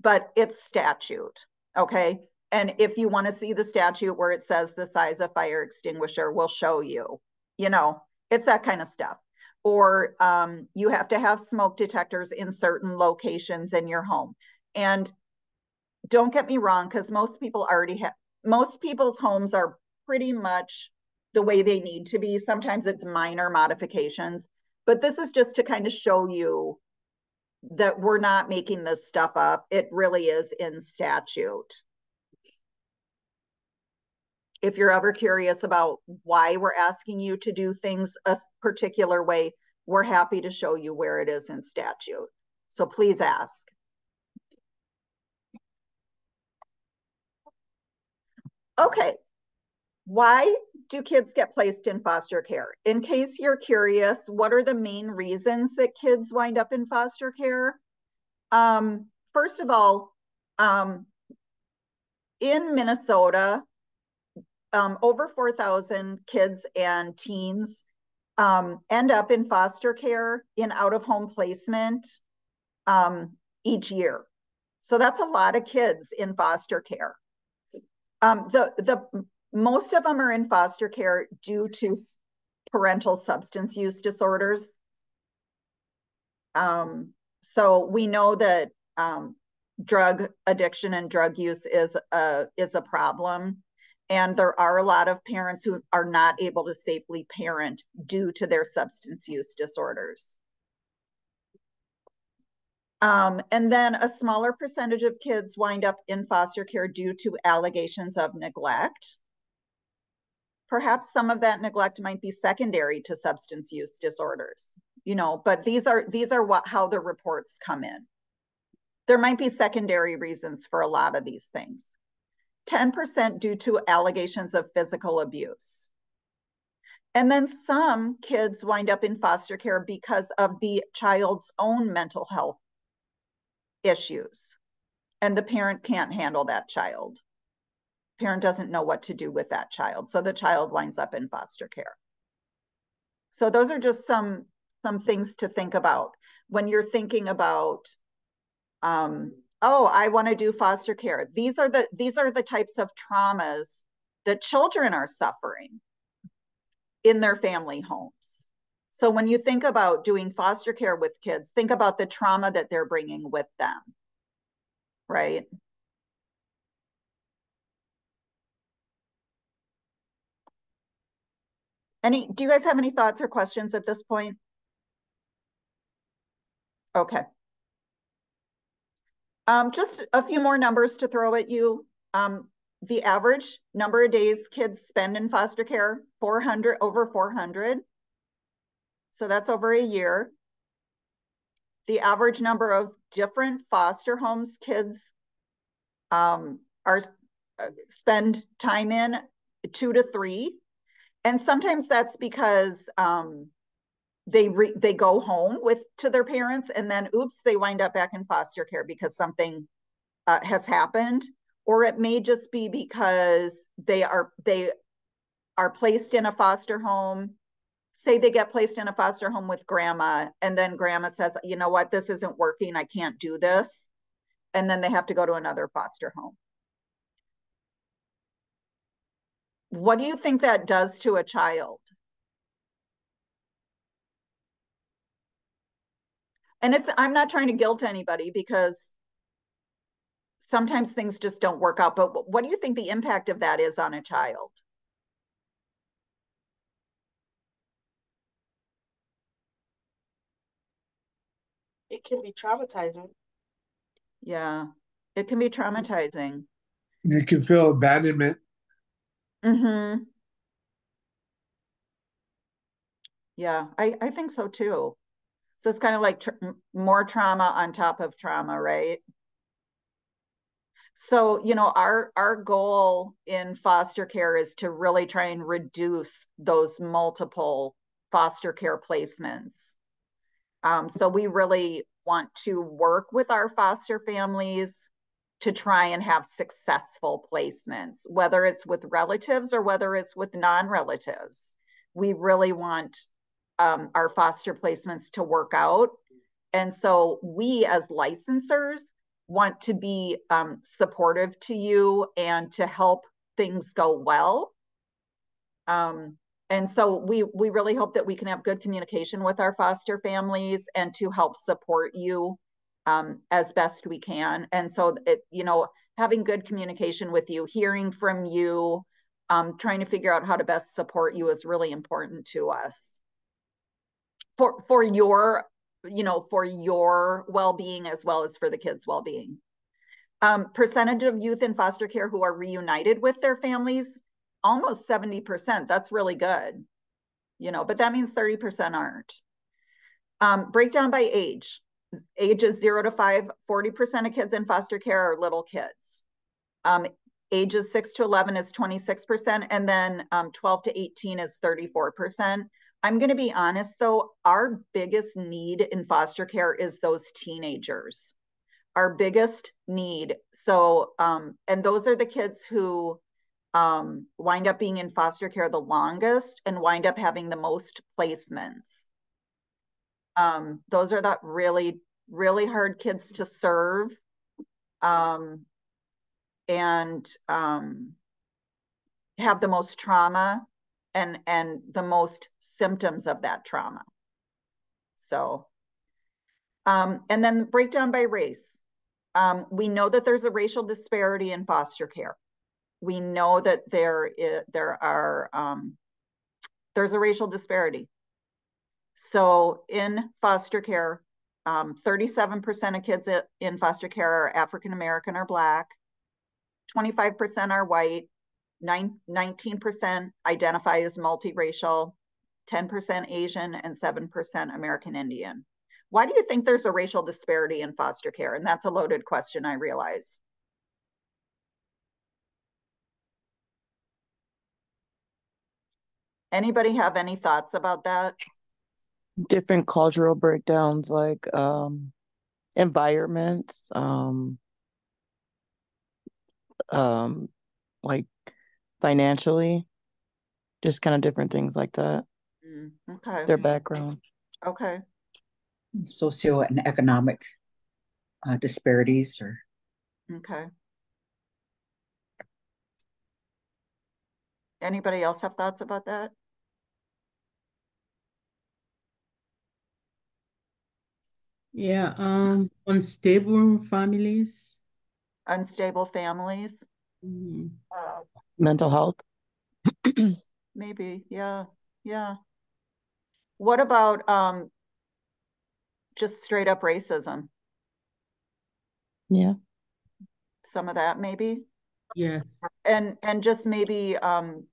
but it's statute. Okay. And if you want to see the statute where it says the size of fire extinguisher, we'll show you. You know, it's that kind of stuff. Or um, you have to have smoke detectors in certain locations in your home. And don't get me wrong, because most people already have, most people's homes are pretty much the way they need to be. Sometimes it's minor modifications, but this is just to kind of show you that we're not making this stuff up. It really is in statute if you're ever curious about why we're asking you to do things a particular way, we're happy to show you where it is in statute. So please ask. Okay. Why do kids get placed in foster care? In case you're curious, what are the main reasons that kids wind up in foster care? Um, first of all, um, in Minnesota, um, over 4,000 kids and teens um, end up in foster care in out of home placement um, each year. So that's a lot of kids in foster care. Um, the the most of them are in foster care due to parental substance use disorders. Um, so we know that um, drug addiction and drug use is a is a problem and there are a lot of parents who are not able to safely parent due to their substance use disorders. Um, and then a smaller percentage of kids wind up in foster care due to allegations of neglect. Perhaps some of that neglect might be secondary to substance use disorders, you know, but these are these are what how the reports come in. There might be secondary reasons for a lot of these things. 10% due to allegations of physical abuse. And then some kids wind up in foster care because of the child's own mental health issues. And the parent can't handle that child. Parent doesn't know what to do with that child. So the child winds up in foster care. So those are just some some things to think about when you're thinking about um, oh, I want to do foster care. These are the these are the types of traumas that children are suffering in their family homes. So when you think about doing foster care with kids, think about the trauma that they're bringing with them. Right? Any do you guys have any thoughts or questions at this point? Okay. Um, just a few more numbers to throw at you. Um, the average number of days kids spend in foster care, 400, over 400. So that's over a year. The average number of different foster homes kids um, are uh, spend time in two to three. And sometimes that's because um, they re- they go home with to their parents and then oops they wind up back in foster care because something uh, has happened. Or it may just be because they are they are placed in a foster home. Say they get placed in a foster home with grandma and then grandma says you know what? This isn't working. I can't do this. And then they have to go to another foster home. What do you think that does to a child and it's i'm not trying to guilt anybody because sometimes things just don't work out but what do you think the impact of that is on a child? It can be traumatizing. Yeah it can be traumatizing. You can feel abandonment. Mm-hmm. Yeah i i think so too so it's kind of like tr more trauma on top of trauma, right? So, you know, our our goal in foster care is to really try and reduce those multiple foster care placements. Um, so we really want to work with our foster families to try and have successful placements, whether it's with relatives or whether it's with non-relatives. We really want um, our foster placements to work out. And so we as licensors want to be um, supportive to you and to help things go well. Um, and so we we really hope that we can have good communication with our foster families and to help support you um, as best we can. And so it, you know, having good communication with you, hearing from you, um, trying to figure out how to best support you is really important to us for for your you know for your well-being as well as for the kids well-being. Um, percentage of youth in foster care who are reunited with their families almost 70% that's really good you know but that means 30% aren't. Um, breakdown by age. Ages 0 to 5 40% of kids in foster care are little kids. Um, ages six to 11 is 26%, and then um, 12 to 18 is 34%. I'm going to be honest though, our biggest need in foster care is those teenagers. Our biggest need. So, um, and those are the kids who um, wind up being in foster care the longest and wind up having the most placements. Um, those are that really, really hard kids to serve. Um, and um, have the most trauma and and the most symptoms of that trauma. So, um, and then breakdown by race. Um, we know that there's a racial disparity in foster care. We know that there is, there are um, there's a racial disparity. So in foster care, 37% um, of kids in foster care are African American or Black. 25% are white, 19% identify as multiracial, 10% Asian, and 7% American Indian. Why do you think there's a racial disparity in foster care? And that's a loaded question, I realize. Anybody have any thoughts about that? Different cultural breakdowns like um environments, um um like financially just kind of different things like that. Mm, okay. Their background. Okay. Socio and economic uh, disparities or okay. Anybody else have thoughts about that? Yeah um unstable families. Unstable families. Mm-hmm. Mental health. Maybe, yeah, yeah. What about um just straight up racism? Yeah. Some of that maybe? Yes. And and just maybe um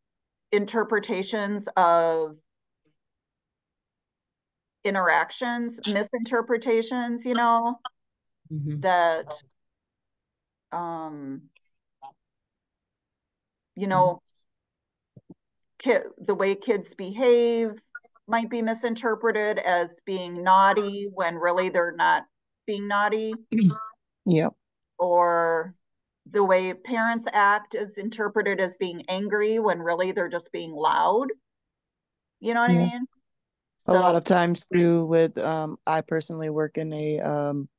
interpretations of interactions, misinterpretations, you know, mm-hmm. that um, you know, kid, the way kids behave might be misinterpreted as being naughty when really they're not being naughty. Yep. Or the way parents act is interpreted as being angry when really they're just being loud. You know what yeah. I mean? So, a lot of times too with um I personally work in a um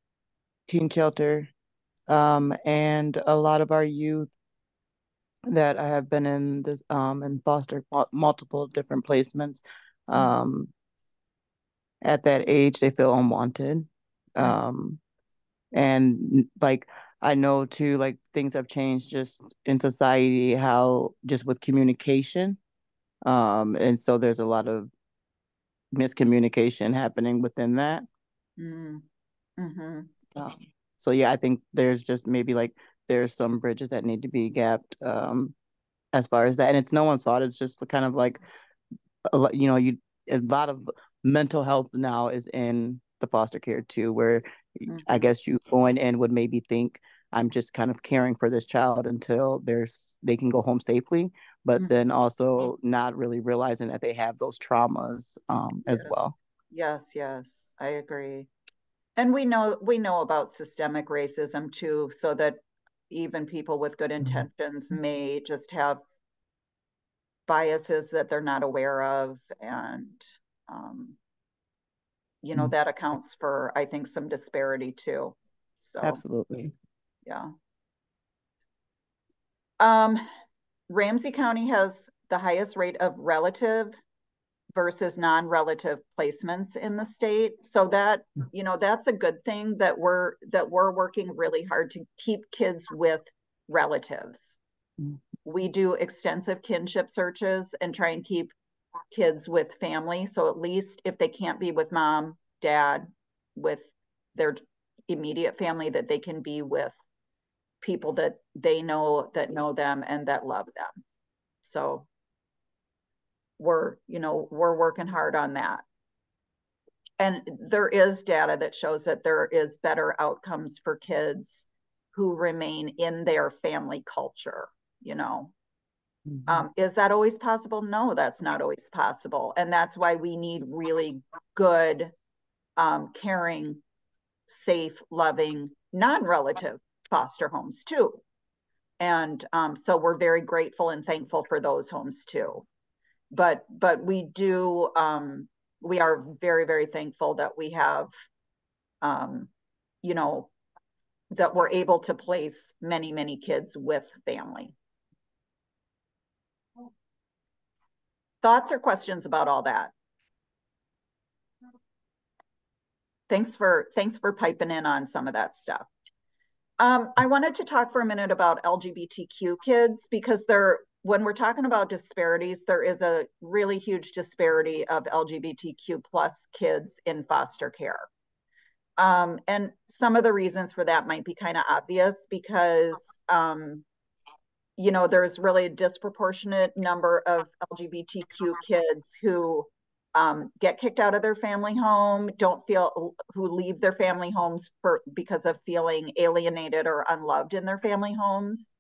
teen shelter um, and a lot of our youth that I have been in this um in foster multiple different placements mm-hmm. um at that age they feel unwanted um and like I know too like things have changed just in society how just with communication um and so there's a lot of miscommunication happening within that mm. mm-hmm. um, so yeah, I think there's just maybe like there's some bridges that need to be gapped um as far as that. And it's no one's fault. It's just kind of like you know, you a lot of mental health now is in the foster care too, where mm-hmm. I guess you going in would maybe think I'm just kind of caring for this child until there's they can go home safely, but mm-hmm. then also not really realizing that they have those traumas um, as well. Yes, yes, I agree and we know we know about systemic racism too so that even people with good mm-hmm. intentions may just have biases that they're not aware of and um, you know mm. that accounts for i think some disparity too so absolutely yeah um ramsey county has the highest rate of relative versus non-relative placements in the state. So that you know that's a good thing that we're that we're working really hard to keep kids with relatives. We do extensive kinship searches and try and keep kids with family. So at least if they can't be with mom dad with their immediate family that they can be with people that they know that know them and that love them. So we're you know we're working hard on that and there is data that shows that there is better outcomes for kids who remain in their family culture you know. Mhm. Um, is that always possible? No, that's not always possible. And that's why we need really good, um, caring, safe, loving, non-relative foster homes too. And um, so we're very grateful and thankful for those homes too. But but we do um, we are very very thankful that we have um, you know that we're able to place many many kids with family. Thoughts or questions about all that? Thanks for thanks for piping in on some of that stuff. Um, I wanted to talk for a minute about LGBTQ kids because there, when we're talking about disparities, there is a really huge disparity of LGBTQ plus kids in foster care. Um, and some of the reasons for that might be kind of obvious because, um, you know, there's really a disproportionate number of LGBTQ kids who um, get kicked out of their family home, don't feel who leave their family homes for because of feeling alienated or unloved in their family homes.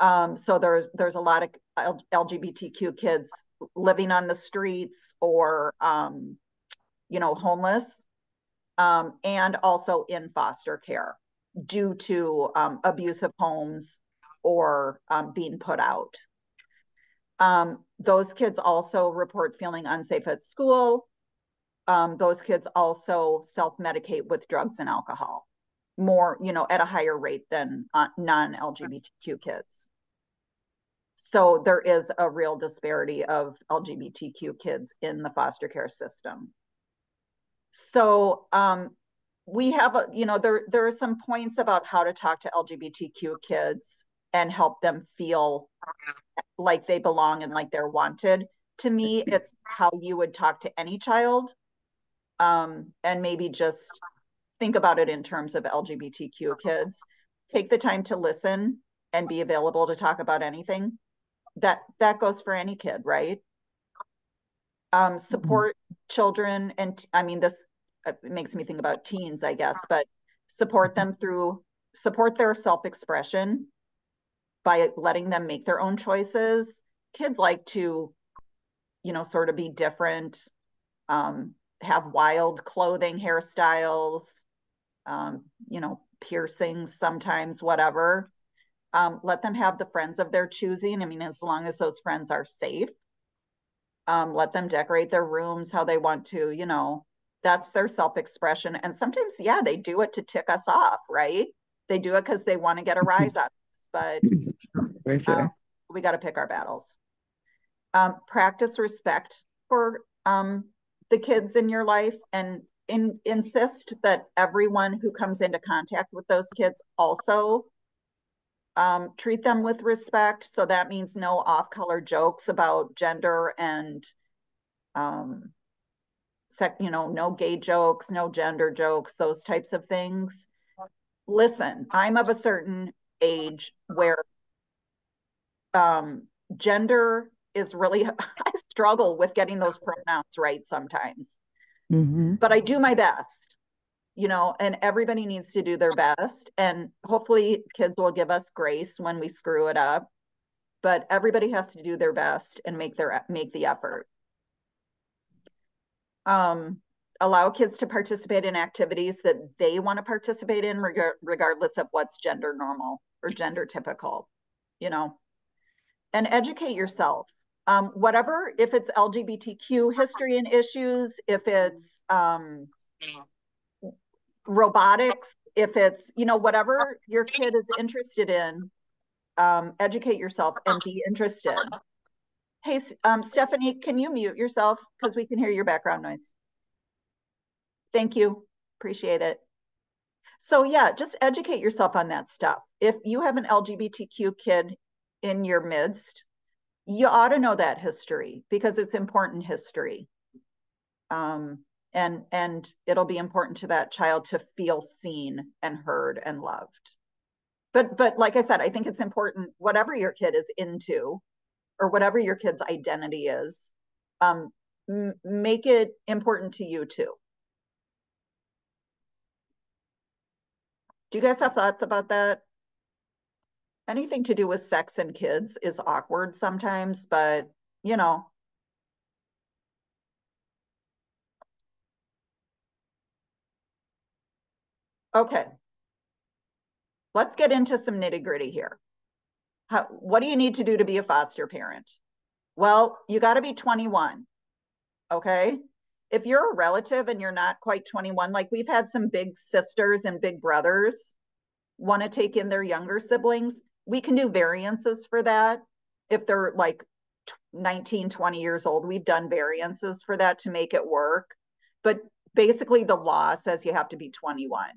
Um, so there's there's a lot of LGBTQ kids living on the streets or um, you know homeless, um, and also in foster care due to um, abusive homes or um, being put out. Um, those kids also report feeling unsafe at school. Those kids also self-medicate with drugs and alcohol more, you know, at a higher rate than uh, non-LGBTQ kids. So there is a real disparity of LGBTQ kids in the foster care system. So um, we have, a, you know, there there are some points about how to talk to LGBTQ kids and help them feel like they belong and like they're wanted. To me, it's how you would talk to any child. Um, and maybe just think about it in terms of LGBTQ kids. Take the time to listen and be available to talk about anything. That that goes for any kid, right? Um, support mm-hmm. children, and I mean this uh, makes me think about teens, I guess, but support them through support their self-expression by letting them make their own choices. Kids like to, you know, sort of be different, um, have wild clothing, hairstyles, um, you know, piercings sometimes, whatever. Um, let them have the friends of their choosing. I mean, as long as those friends are safe. Um, let them decorate their rooms how they want to, you know, that's their self-expression. And sometimes, yeah, they do it to tick us off, right? They do it because they want to get a rise out of us, but um, we got to pick our battles. Um, practice respect for um, the kids in your life and in, insist that everyone who comes into contact with those kids also um, treat them with respect. So that means no off-color jokes about gender and, um, sec, you know, no gay jokes, no gender jokes, those types of things. Listen, I'm of a certain age where um, gender is really, I struggle with getting those pronouns right sometimes. Mm-hmm. But I do my best, you know, and everybody needs to do their best. And hopefully, kids will give us grace when we screw it up. But everybody has to do their best and make their make the effort. Um, allow kids to participate in activities that they want to participate in, reg- regardless of what's gender normal or gender typical, you know, and educate yourself. Um, whatever, if it's LGBTQ history and issues, if it's um, robotics, if it's, you know, whatever your kid is interested in, um, educate yourself and be interested. Hey, um, Stephanie, can you mute yourself? Because we can hear your background noise. Thank you. Appreciate it. So yeah, just educate yourself on that stuff. If you have an LGBTQ kid in your midst, you ought to know that history because it's important history. Um, and and it'll be important to that child to feel seen and heard and loved. But but like I said, I think it's important whatever your kid is into or whatever your kid's identity is, um, make it important to you too. Do you guys have thoughts about that? Anything to do with sex and kids is awkward sometimes, but you know. Okay. Let's get into some nitty gritty here. How, what do you need to do to be a foster parent? Well, you got to be 21. Okay. If you're a relative and you're not quite 21, like we've had some big sisters and big brothers want to take in their younger siblings, we can do variances for that. If they're like 19, 20 years old, we've done variances for that to make it work. But basically, the law says you have to be 21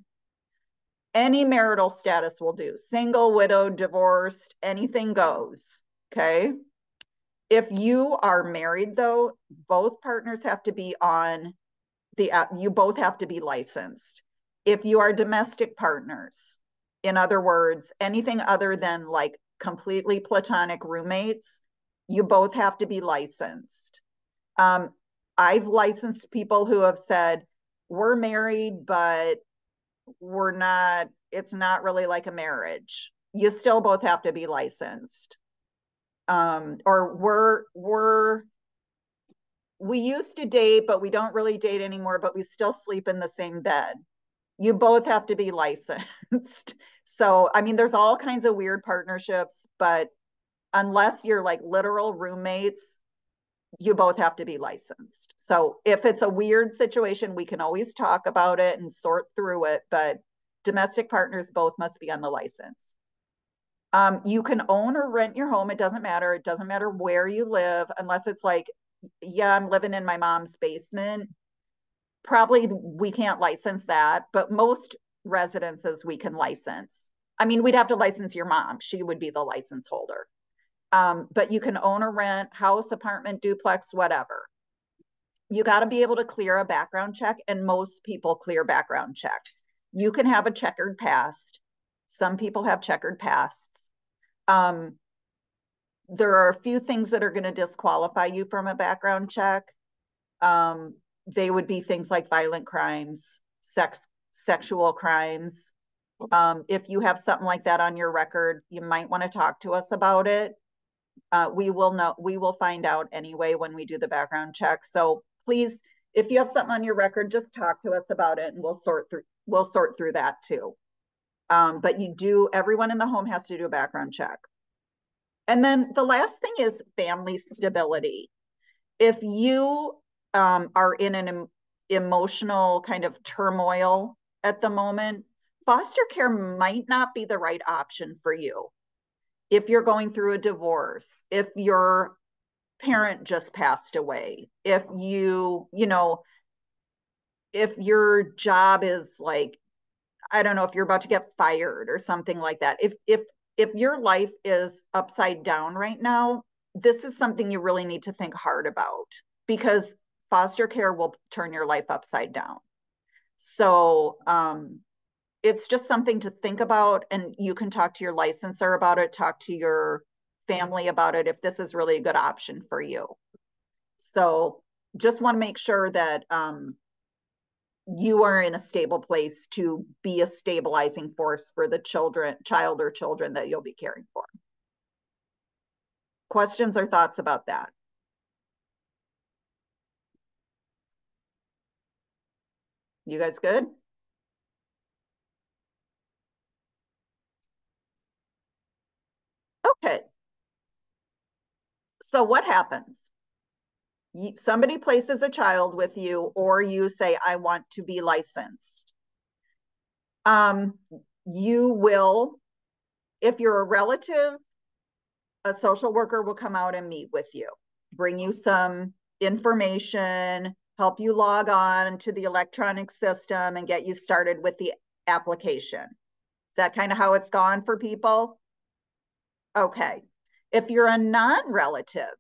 any marital status will do single, widowed, divorced, anything goes. Okay. If you are married, though, both partners have to be on the app, you both have to be licensed. If you are domestic partners, in other words, anything other than like completely platonic roommates, you both have to be licensed. Um, I've licensed people who have said, we're married, but we're not it's not really like a marriage. You still both have to be licensed. Um or we're we're we used to date but we don't really date anymore but we still sleep in the same bed you both have to be licensed so i mean there's all kinds of weird partnerships but unless you're like literal roommates you both have to be licensed. So if it's a weird situation, we can always talk about it and sort through it, but domestic partners both must be on the license. Um, you can own or rent your home. It doesn't matter. It doesn't matter where you live, unless it's like, yeah, I'm living in my mom's basement. Probably we can't license that, but most residences we can license. I mean, we'd have to license your mom. She would be the license holder. Um, but you can own or rent, house, apartment, duplex, whatever. You got to be able to clear a background check, and most people clear background checks. You can have a checkered past. Some people have checkered pasts. Um, there are a few things that are going to disqualify you from a background check. Um, they would be things like violent crimes, sex, sexual crimes. Um, if you have something like that on your record, you might want to talk to us about it uh, we will know, we will find out anyway when we do the background check. So please, if you have something on your record, just talk to us about it and we'll sort through, we'll sort through that too. Um, but you do, everyone in the home has to do a background check. And then the last thing is family stability. If you um, are in an em emotional kind of turmoil at the moment, foster care might not be the right option for you if you're going through a divorce, if your parent just passed away, if you, you know, if your job is like, I don't know, if you're about to get fired or something like that. If if if your life is upside down right now, this is something you really need to think hard about because foster care will turn your life upside down. So um, it's just something to think about and you can talk to your licensor about it talk to your family about it if this is really a good option for you. So just want to make sure that um, you are in a stable place to be a stabilizing force for the children child or children that you'll be caring for. Questions or thoughts about that you guys good Okay. So what happens? somebody places a child with you or you say, I want to be licensed. Um, you will, if you're a relative, a social worker will come out and meet with you, bring you some information, help you log on to the electronic system and get you started with the application. Is that kind of how it's gone for people? Okay. If you're a non-relative,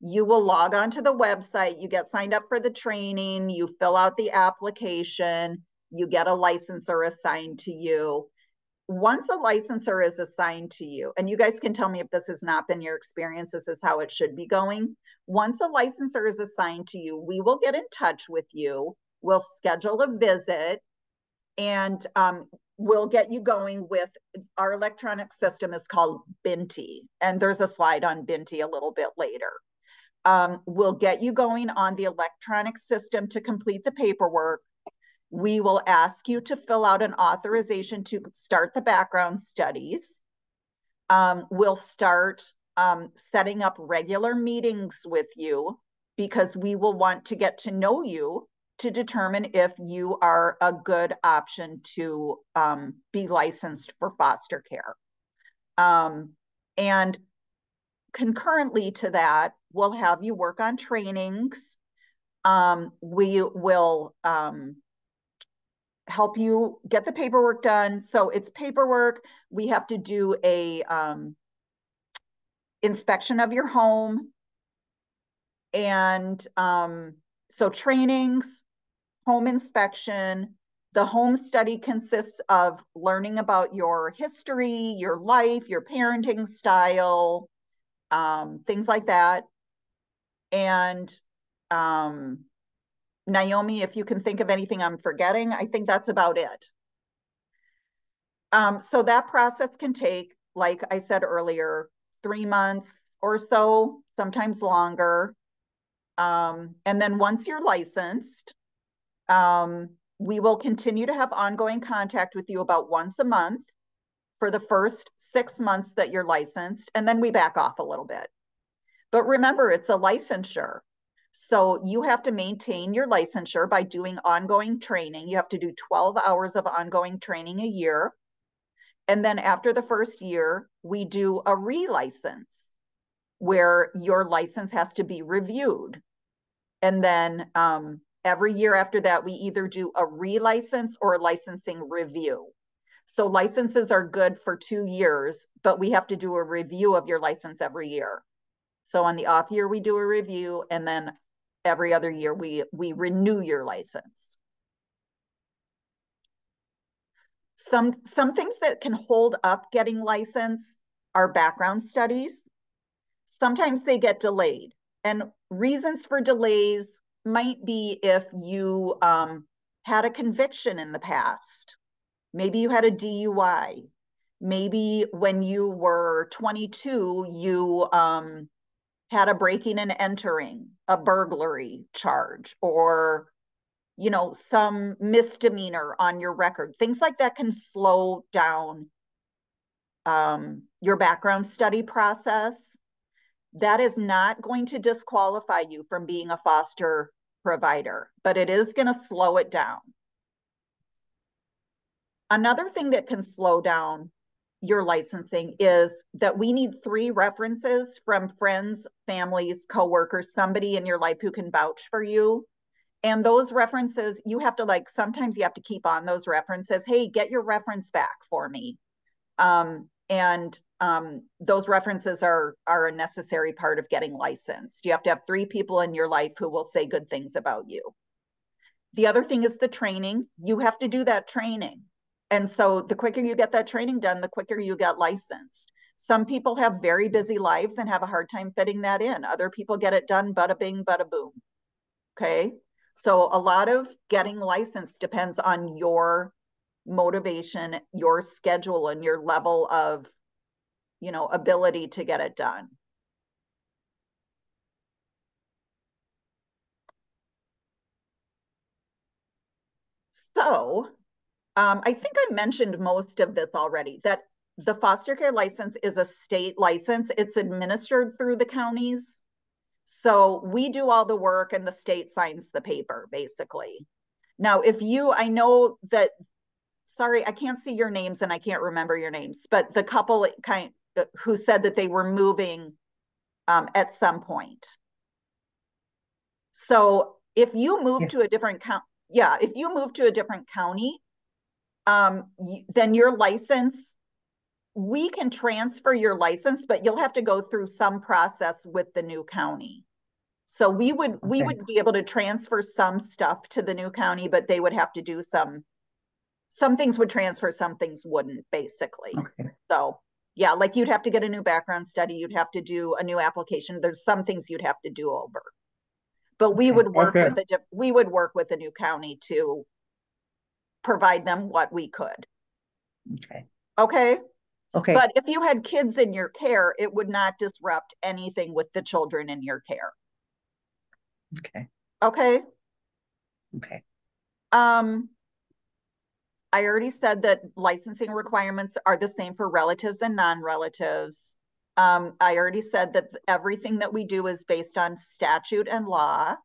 you will log on to the website, you get signed up for the training, you fill out the application, you get a licensor assigned to you. Once a licensor is assigned to you, and you guys can tell me if this has not been your experience, this is how it should be going. Once a licensor is assigned to you, we will get in touch with you. We'll schedule a visit and um, we'll get you going with our electronic system is called Binti, and there's a slide on Binti a little bit later. Um, we'll get you going on the electronic system to complete the paperwork. We will ask you to fill out an authorization to start the background studies. Um, we'll start um, setting up regular meetings with you because we will want to get to know you to determine if you are a good option to um, be licensed for foster care. Um, and concurrently to that, we'll have you work on trainings. Um, we will um, help you get the paperwork done. So it's paperwork. We have to do a um, inspection of your home. And um, so trainings, home inspection. The home study consists of learning about your history, your life, your parenting style, um, things like that. And um, Naomi, if you can think of anything I'm forgetting, I think that's about it. Um, so that process can take, like I said earlier, three months or so, sometimes longer. Um, and then once you're licensed, um, we will continue to have ongoing contact with you about once a month for the first six months that you're licensed, and then we back off a little bit. But remember, it's a licensure. So you have to maintain your licensure by doing ongoing training. You have to do 12 hours of ongoing training a year. And then after the first year, we do a relicense where your license has to be reviewed. And then um, every year after that, we either do a relicense or a licensing review. So licenses are good for two years, but we have to do a review of your license every year. So on the off year, we do a review, and then every other year we we renew your license. Some some things that can hold up getting license are background studies. Sometimes they get delayed, and reasons for delays might be if you um, had a conviction in the past. Maybe you had a DUI. Maybe when you were 22, you um, had a breaking and entering, a burglary charge, or you know some misdemeanor on your record. Things like that can slow down um, your background study process that is not going to disqualify you from being a foster provider, but it is going to slow it down. Another thing that can slow down your licensing is that we need three references from friends, families, coworkers, somebody in your life who can vouch for you. And those references, you have to like, sometimes you have to keep on those references. Hey, get your reference back for me. Um, and um, those references are are a necessary part of getting licensed. You have to have three people in your life who will say good things about you. The other thing is the training. You have to do that training. And so the quicker you get that training done, the quicker you get licensed. Some people have very busy lives and have a hard time fitting that in. Other people get it done, bada bing, bada boom. Okay. So a lot of getting licensed depends on your motivation, your schedule, and your level of, you know, ability to get it done. So um, I think I mentioned most of this already, that the foster care license is a state license. It's administered through the counties. So we do all the work and the state signs the paper, basically. Now, if you, I know that sorry, I can't see your names and I can't remember your names, but the couple kind who said that they were moving um, at some point. So if you move yeah. to a different county, yeah, if you move to a different county, um, then your license, we can transfer your license, but you'll have to go through some process with the new county. So we would okay. we would be able to transfer some stuff to the new county, but they would have to do some some things would transfer, some things wouldn't, basically. Okay. So yeah, like you'd have to get a new background study, you'd have to do a new application. There's some things you'd have to do over. But we would work Okay. with the we would work with the new county to provide them what we could. Okay, Okay? okay, But if you had kids in your care, it would not disrupt anything with the children in your care. okay, Okay? okay. Um, I already said that licensing requirements are the same for relatives and non-relatives. Um, I already said that everything that we do is based on statute and law.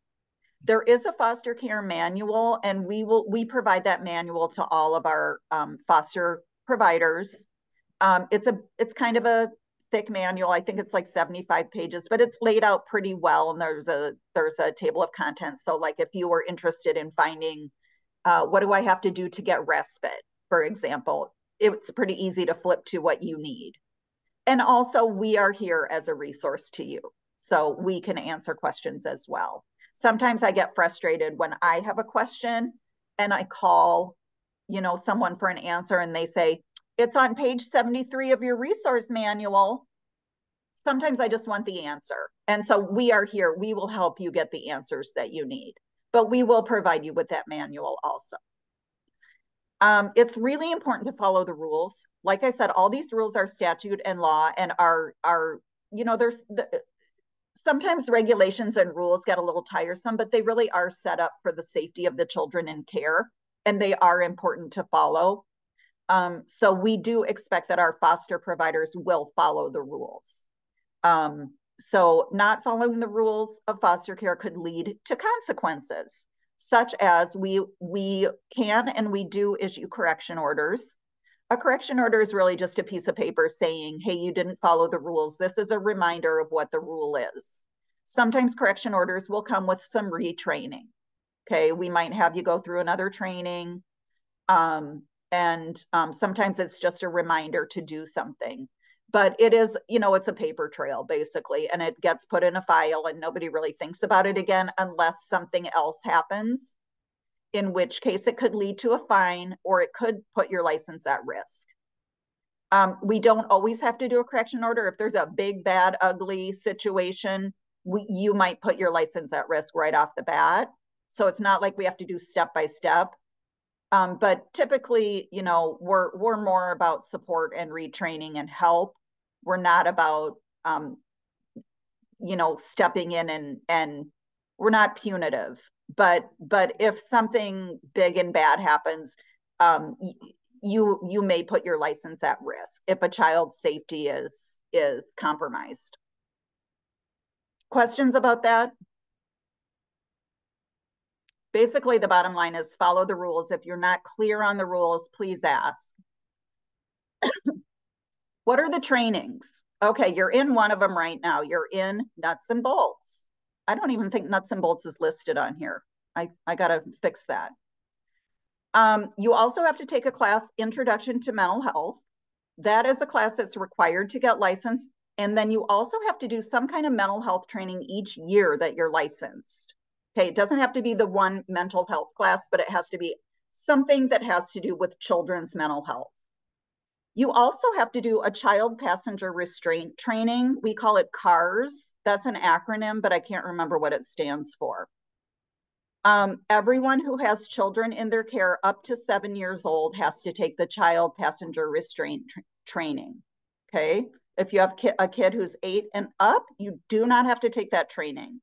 There is a foster care manual and we will, we provide that manual to all of our um, foster providers. Um, it's a, it's kind of a thick manual. I think it's like 75 pages, but it's laid out pretty well. And there's a, there's a table of contents. So like if you were interested in finding uh, what do I have to do to get respite, for example, it's pretty easy to flip to what you need. And also we are here as a resource to you. So we can answer questions as well. Sometimes I get frustrated when I have a question and I call, you know, someone for an answer and they say, it's on page 73 of your resource manual. Sometimes I just want the answer. And so we are here. We will help you get the answers that you need but we will provide you with that manual also. Um, it's really important to follow the rules. Like I said, all these rules are statute and law and are, are you know, there's the, sometimes regulations and rules get a little tiresome, but they really are set up for the safety of the children in care and they are important to follow. Um, so we do expect that our foster providers will follow the rules. Um, so not following the rules of foster care could lead to consequences, such as we, we can and we do issue correction orders. A correction order is really just a piece of paper saying, hey, you didn't follow the rules. This is a reminder of what the rule is. Sometimes correction orders will come with some retraining. Okay, we might have you go through another training. Um, and um, sometimes it's just a reminder to do something but it is you know it's a paper trail basically and it gets put in a file and nobody really thinks about it again unless something else happens in which case it could lead to a fine or it could put your license at risk um, we don't always have to do a correction order if there's a big bad ugly situation we, you might put your license at risk right off the bat so it's not like we have to do step by step um, but typically, you know, we're we're more about support and retraining and help. We're not about um, you know, stepping in and and we're not punitive. But but if something big and bad happens, um, you you may put your license at risk if a child's safety is is compromised. Questions about that? basically the bottom line is follow the rules. If you're not clear on the rules, please ask. what are the trainings? Okay, you're in one of them right now. You're in nuts and bolts. I don't even think nuts and bolts is listed on here. I, I gotta fix that. Um, you also have to take a class, Introduction to Mental Health. That is a class that's required to get licensed. And then you also have to do some kind of mental health training each year that you're licensed. Okay, it doesn't have to be the one mental health class, but it has to be something that has to do with children's mental health. You also have to do a child passenger restraint training. We call it CARS. That's an acronym, but I can't remember what it stands for. Um, everyone who has children in their care up to seven years old has to take the child passenger restraint tra training. Okay. If you have ki a kid who's eight and up, you do not have to take that training.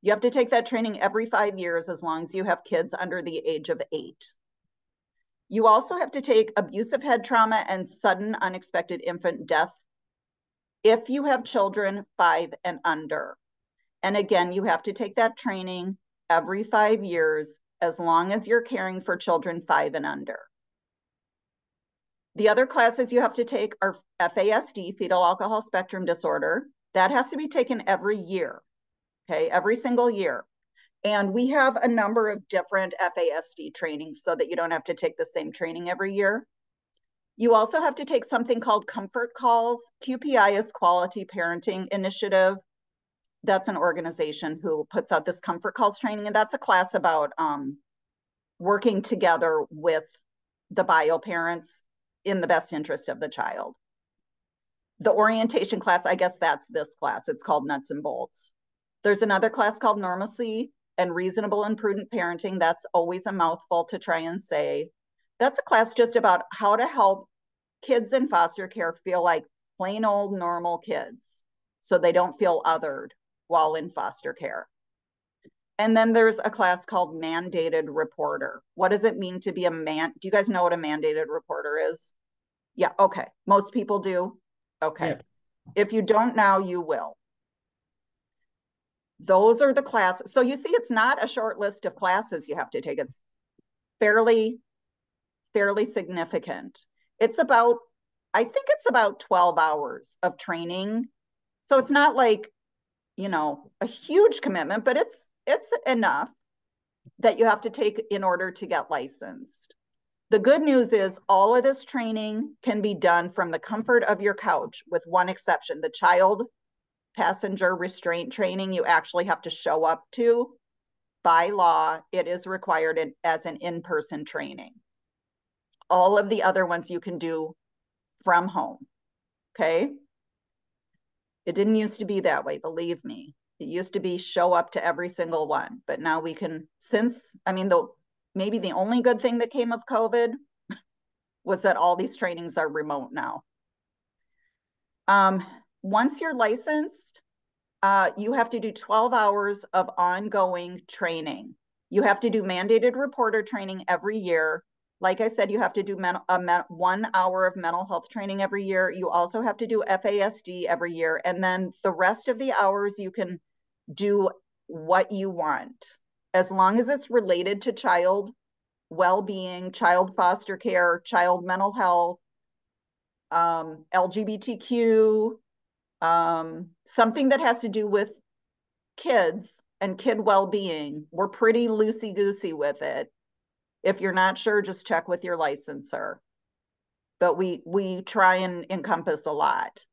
You have to take that training every five years as long as you have kids under the age of eight. You also have to take abusive head trauma and sudden unexpected infant death if you have children five and under. And again, you have to take that training every five years as long as you're caring for children five and under. The other classes you have to take are FASD, fetal alcohol spectrum disorder. That has to be taken every year okay, every single year. And we have a number of different FASD trainings so that you don't have to take the same training every year. You also have to take something called comfort calls. QPI is Quality Parenting Initiative. That's an organization who puts out this comfort calls training. And that's a class about um, working together with the bio parents in the best interest of the child. The orientation class, I guess that's this class. It's called Nuts and Bolts. There's another class called Normalcy and Reasonable and Prudent Parenting. That's always a mouthful to try and say. That's a class just about how to help kids in foster care feel like plain old normal kids. So they don't feel othered while in foster care. And then there's a class called mandated reporter. What does it mean to be a man? Do you guys know what a mandated reporter is? Yeah, okay. Most people do. Okay. Yep. If you don't now, you will. Those are the classes. So you see, it's not a short list of classes you have to take. It's fairly, fairly significant. It's about, I think it's about 12 hours of training. So it's not like, you know, a huge commitment, but it's it's enough that you have to take in order to get licensed. The good news is all of this training can be done from the comfort of your couch with one exception. The child passenger restraint training you actually have to show up to by law. It is required in, as an in-person training. All of the other ones you can do from home. Okay. It didn't used to be that way, believe me. It used to be show up to every single one, but now we can, since, I mean, the maybe the only good thing that came of COVID was that all these trainings are remote now. Um, once you're licensed, uh, you have to do 12 hours of ongoing training. You have to do mandated reporter training every year. Like I said, you have to do one hour of mental health training every year. You also have to do FASD every year. And then the rest of the hours you can do what you want as long as it's related to child well-being child foster care child mental health um, lgbtq um, something that has to do with kids and kid well-being. We're pretty loosey-goosey with it. If you're not sure just check with your licensor. But we we try and encompass a lot.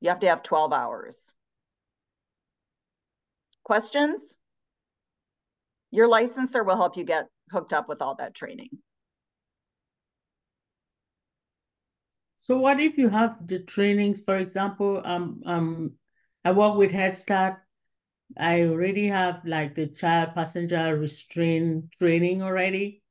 You have to have 12 hours. Questions? Your licensor will help you get hooked up with all that training. So what if you have the trainings, for example, um, um, I work with Head Start. I already have like the child passenger restraint training already.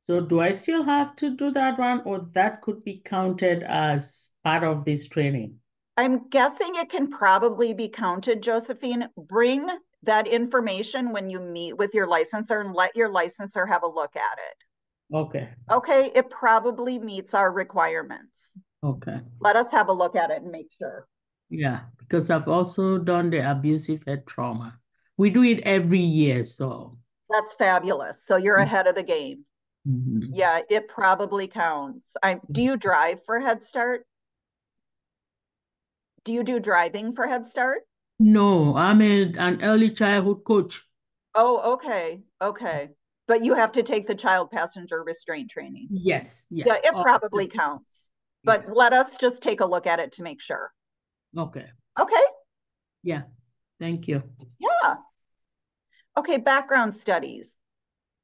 So do I still have to do that one or that could be counted as part of this training? I'm guessing it can probably be counted, Josephine. Bring that information when you meet with your licensor and let your licensor have a look at it. Okay. Okay, it probably meets our requirements. Okay. Let us have a look at it and make sure. Yeah, because I've also done the abusive head trauma. We do it every year, so. That's fabulous. So you're Mm. ahead of the game. Mhm. Yeah, it probably counts. I do you drive for Head Start? Do you do driving for Head Start? No, I'm a, an early childhood coach. Oh, okay, okay. But you have to take the child passenger restraint training. Yes, yes. Yeah, it probably counts. But let us just take a look at it to make sure. Okay, Okay, yeah, thank you. yeah. Okay, background studies.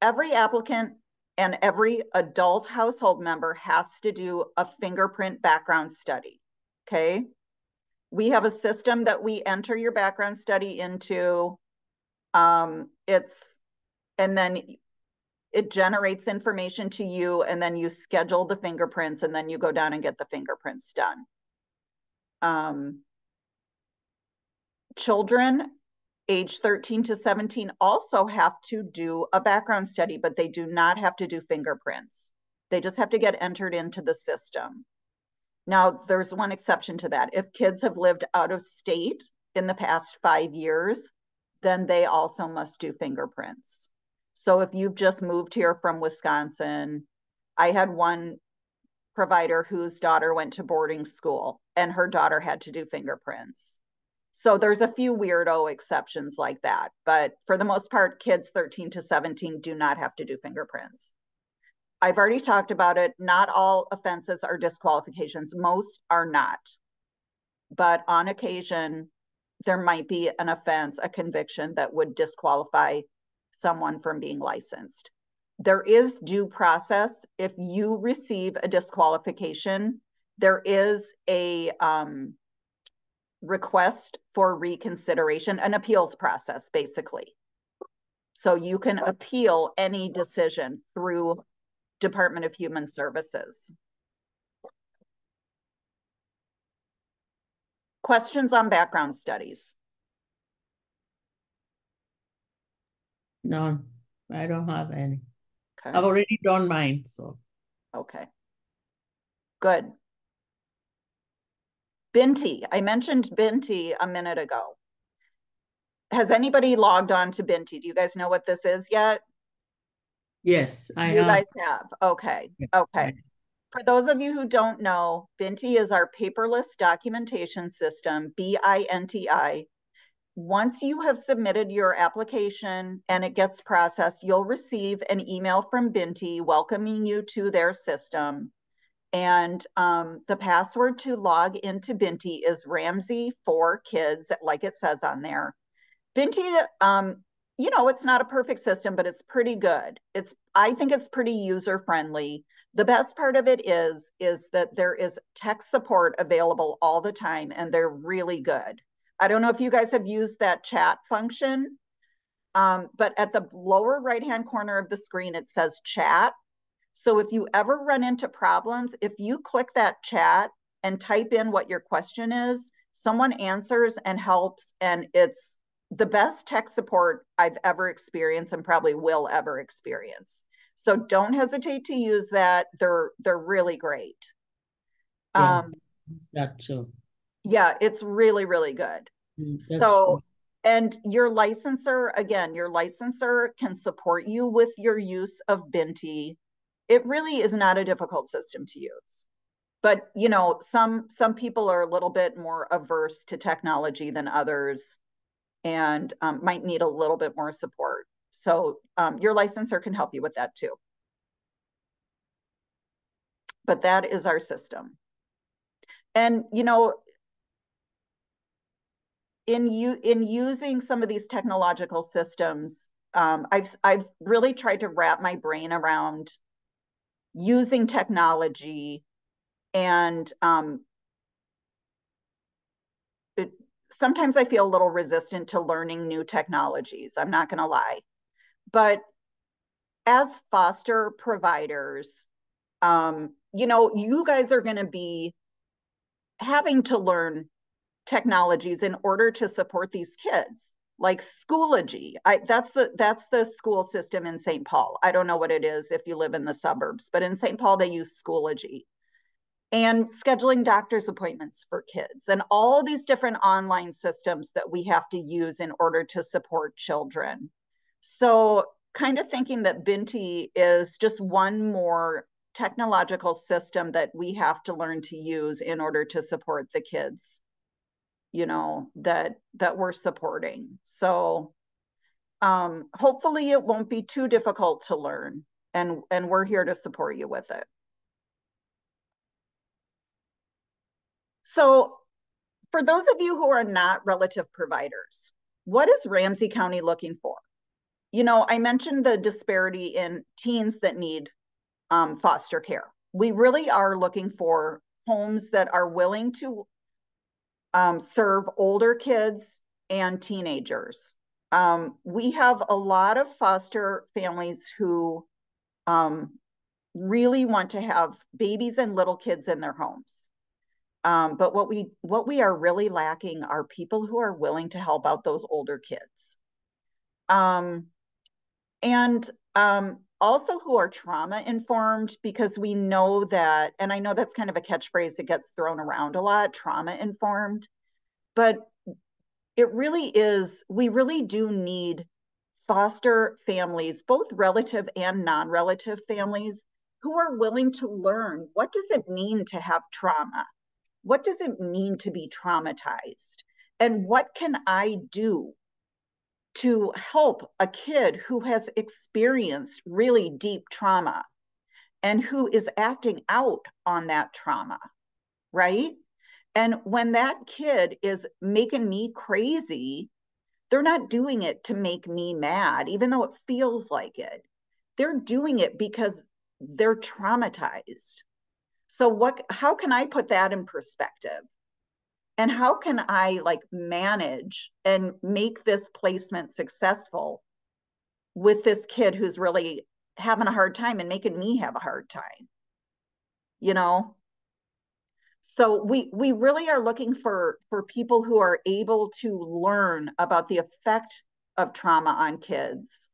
Every applicant and every adult household member has to do a fingerprint background study. Okay. We have a system that we enter your background study into. Um, it's, and then it generates information to you and then you schedule the fingerprints and then you go down and get the fingerprints done. Um, children age 13 to 17 also have to do a background study, but they do not have to do fingerprints. They just have to get entered into the system. Now, there's one exception to that. If kids have lived out of state in the past five years, then they also must do fingerprints. So if you've just moved here from Wisconsin, I had one provider whose daughter went to boarding school and her daughter had to do fingerprints. So there's a few weirdo exceptions like that, but for the most part, kids 13 to 17 do not have to do fingerprints. I've already talked about it. Not all offenses are disqualifications. Most are not. But on occasion, there might be an offense, a conviction that would disqualify someone from being licensed. There is due process. If you receive a disqualification, there is a um, request for reconsideration, an appeals process, basically. So you can appeal any decision through Department of Human Services. Questions on background studies? No, I don't have any. Okay, I've already done mine, so. okay. Good. Binti, I mentioned Binti a minute ago. Has anybody logged on to Binti? Do you guys know what this is yet? Yes, I You have. guys have, okay, okay. For those of you who don't know, Binti is our paperless documentation system, B-I-N-T-I. Once you have submitted your application and it gets processed, you'll receive an email from Binti welcoming you to their system. And um, the password to log into Binti is Ramsey for kids, like it says on there. Binti, um, you know, it's not a perfect system, but it's pretty good. It's, I think it's pretty user friendly. The best part of it is, is that there is tech support available all the time and they're really good. I don't know if you guys have used that chat function, um, but at the lower right-hand corner of the screen, it says chat. So if you ever run into problems, if you click that chat and type in what your question is, someone answers and helps, and it's the best tech support I've ever experienced and probably will ever experience. So don't hesitate to use that. They're they're really great. Yeah. Um, that too. Yeah, it's really really good. Mm, that's So, and your licensor, again, your licensor can support you with your use of Binti. It really is not a difficult system to use. But, you know, some some people are a little bit more averse to technology than others and um, might need a little bit more support. So um, your licensor can help you with that too. But that is our system. And, you know, in you in using some of these technological systems, um, I've I've really tried to wrap my brain around using technology and um, sometimes I feel a little resistant to learning new technologies. I'm not going to lie, but as foster providers, um, you know, you guys are going to be having to learn technologies in order to support these kids like schoology. I that's the that's the school system in st paul. I don't know what it is if you live in the suburbs but in st paul they use schoology and scheduling doctor's appointments for kids and all these different online systems that we have to use in order to support children. So kind of thinking that binti is just one more technological system that we have to learn to use in order to support the kids you know that that we're supporting. So um hopefully it won't be too difficult to learn and and we're here to support you with it. So for those of you who are not relative providers what is ramsey county looking for? You know i mentioned the disparity in teens that need um, foster care. We really are looking for homes that are willing to um, serve older kids and teenagers. Um, we have a lot of foster families who um, really want to have babies and little kids in their homes. Um, but what we what we are really lacking are people who are willing to help out those older kids. Um, and um, also who are trauma informed because we know that, and I know that's kind of a catchphrase that gets thrown around a lot, trauma informed, but it really is, we really do need foster families, both relative and non-relative families who are willing to learn what does it mean to have trauma? What does it mean to be traumatized? And what can I do to help a kid who has experienced really deep trauma and who is acting out on that trauma, right? And when that kid is making me crazy, they're not doing it to make me mad, even though it feels like it. They're doing it because they're traumatized. So what how can I put that in perspective? And how can I like manage and make this placement successful with this kid who's really having a hard time and making me have a hard time? You know? so we we really are looking for for people who are able to learn about the effect of trauma on kids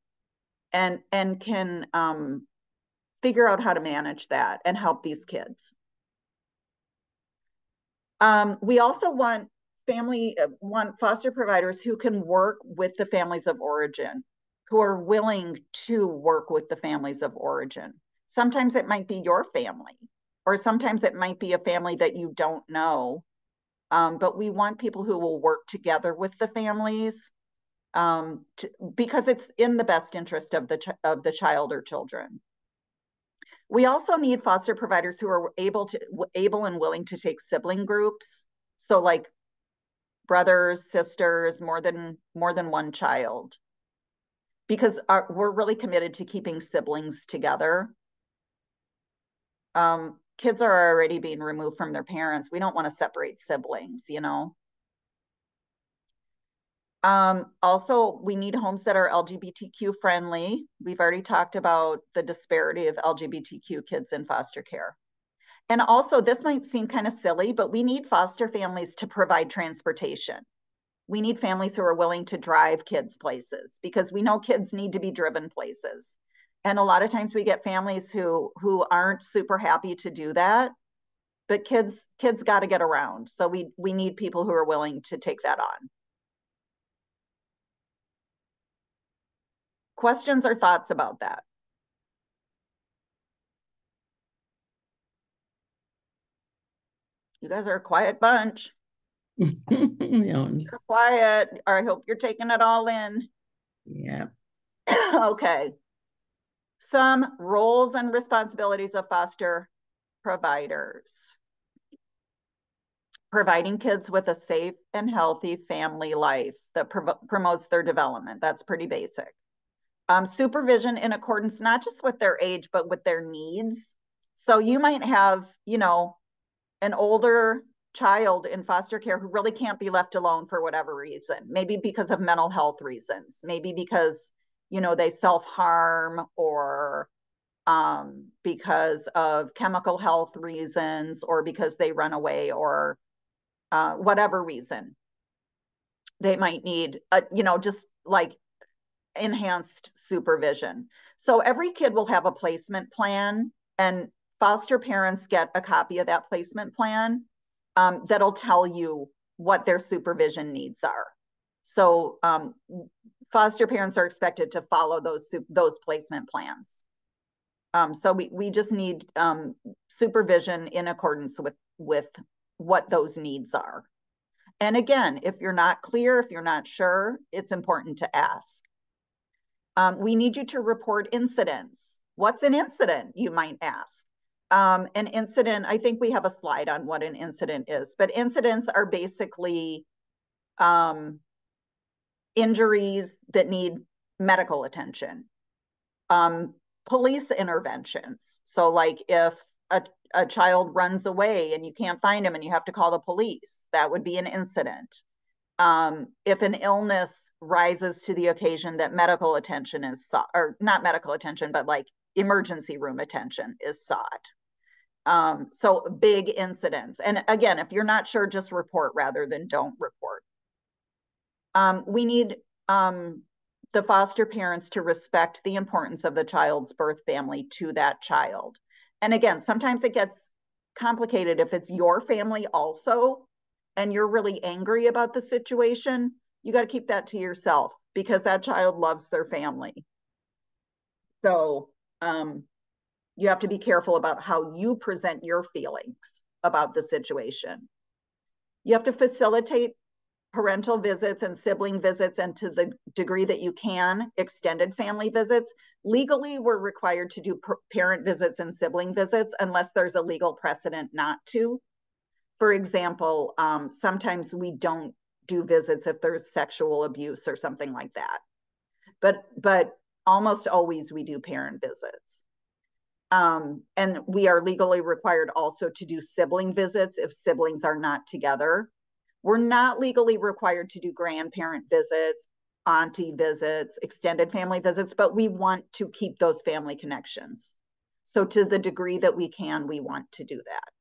and and can um, figure out how to manage that and help these kids. Um, we also want family uh, want foster providers who can work with the families of origin, who are willing to work with the families of origin. Sometimes it might be your family, or sometimes it might be a family that you don't know. Um, but we want people who will work together with the families um, to, because it's in the best interest of the of the child or children. We also need foster providers who are able to able and willing to take sibling groups. So like brothers, sisters, more than more than one child. Because our, we're really committed to keeping siblings together. Um, kids are already being removed from their parents. We don't want to separate siblings, you know. Um, also, we need homes that are LGBTQ friendly. We've already talked about the disparity of LGBTQ kids in foster care. And also, this might seem kind of silly, but we need foster families to provide transportation. We need families who are willing to drive kids places because we know kids need to be driven places. And a lot of times we get families who who aren't super happy to do that. But kids kids got to get around. So we we need people who are willing to take that on. Questions or thoughts about that? You guys are a quiet bunch. You're quiet. I hope you're taking it all in. Yeah. okay. Some roles and responsibilities of foster providers. Providing kids with a safe and healthy family life that promotes their development. That's pretty basic um, supervision in accordance not just with their age but with their needs. So you might have you know an older child in foster care who really can't be left alone for whatever reason maybe because of mental health reasons maybe because you know they self-harm or um, because of chemical health reasons or because they run away or uh, whatever reason. They might need a, you know just like enhanced supervision. So every kid will have a placement plan, and foster parents get a copy of that placement plan um, that'll tell you what their supervision needs are. So um, foster parents are expected to follow those those placement plans. Um, so we, we just need um, supervision in accordance with with what those needs are. And again, if you're not clear, if you're not sure, it's important to ask. Um, we need you to report incidents. What's an incident, you might ask? Um, an incident, I think we have a slide on what an incident is, but incidents are basically um, injuries that need medical attention. Um, police interventions. So like if a, a child runs away and you can't find him and you have to call the police, that would be an incident um, if an illness rises to the occasion that medical attention is sought, or not medical attention, but like emergency room attention is sought. Um, so big incidents. And again, if you're not sure, just report rather than don't report. Um, we need um, the foster parents to respect the importance of the child's birth family to that child. And again, sometimes it gets complicated if it's your family also and you're really angry about the situation, you got to keep that to yourself because that child loves their family. So um, you have to be careful about how you present your feelings about the situation. You have to facilitate parental visits and sibling visits, and to the degree that you can, extended family visits. Legally, we're required to do parent visits and sibling visits unless there's a legal precedent not to for example, um, sometimes we don't do visits if there's sexual abuse or something like that. But but almost always we do parent visits. Um, and we are legally required also to do sibling visits if siblings are not together. We're not legally required to do grandparent visits, auntie visits, extended family visits, but we want to keep those family connections. So to the degree that we can, we want to do that.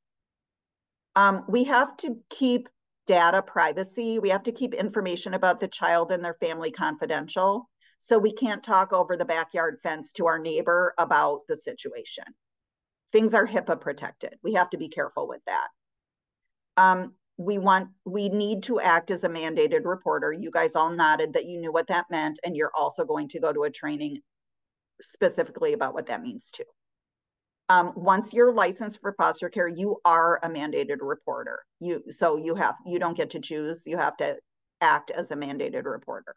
Um, we have to keep data privacy. We have to keep information about the child and their family confidential. So we can't talk over the backyard fence to our neighbor about the situation. Things are HIPAA protected. We have to be careful with that. Um, we want, we need to act as a mandated reporter. You guys all nodded that you knew what that meant, and you're also going to go to a training specifically about what that means too. Um, once you're licensed for foster care, you are a mandated reporter. You so you have you don't get to choose. You have to act as a mandated reporter.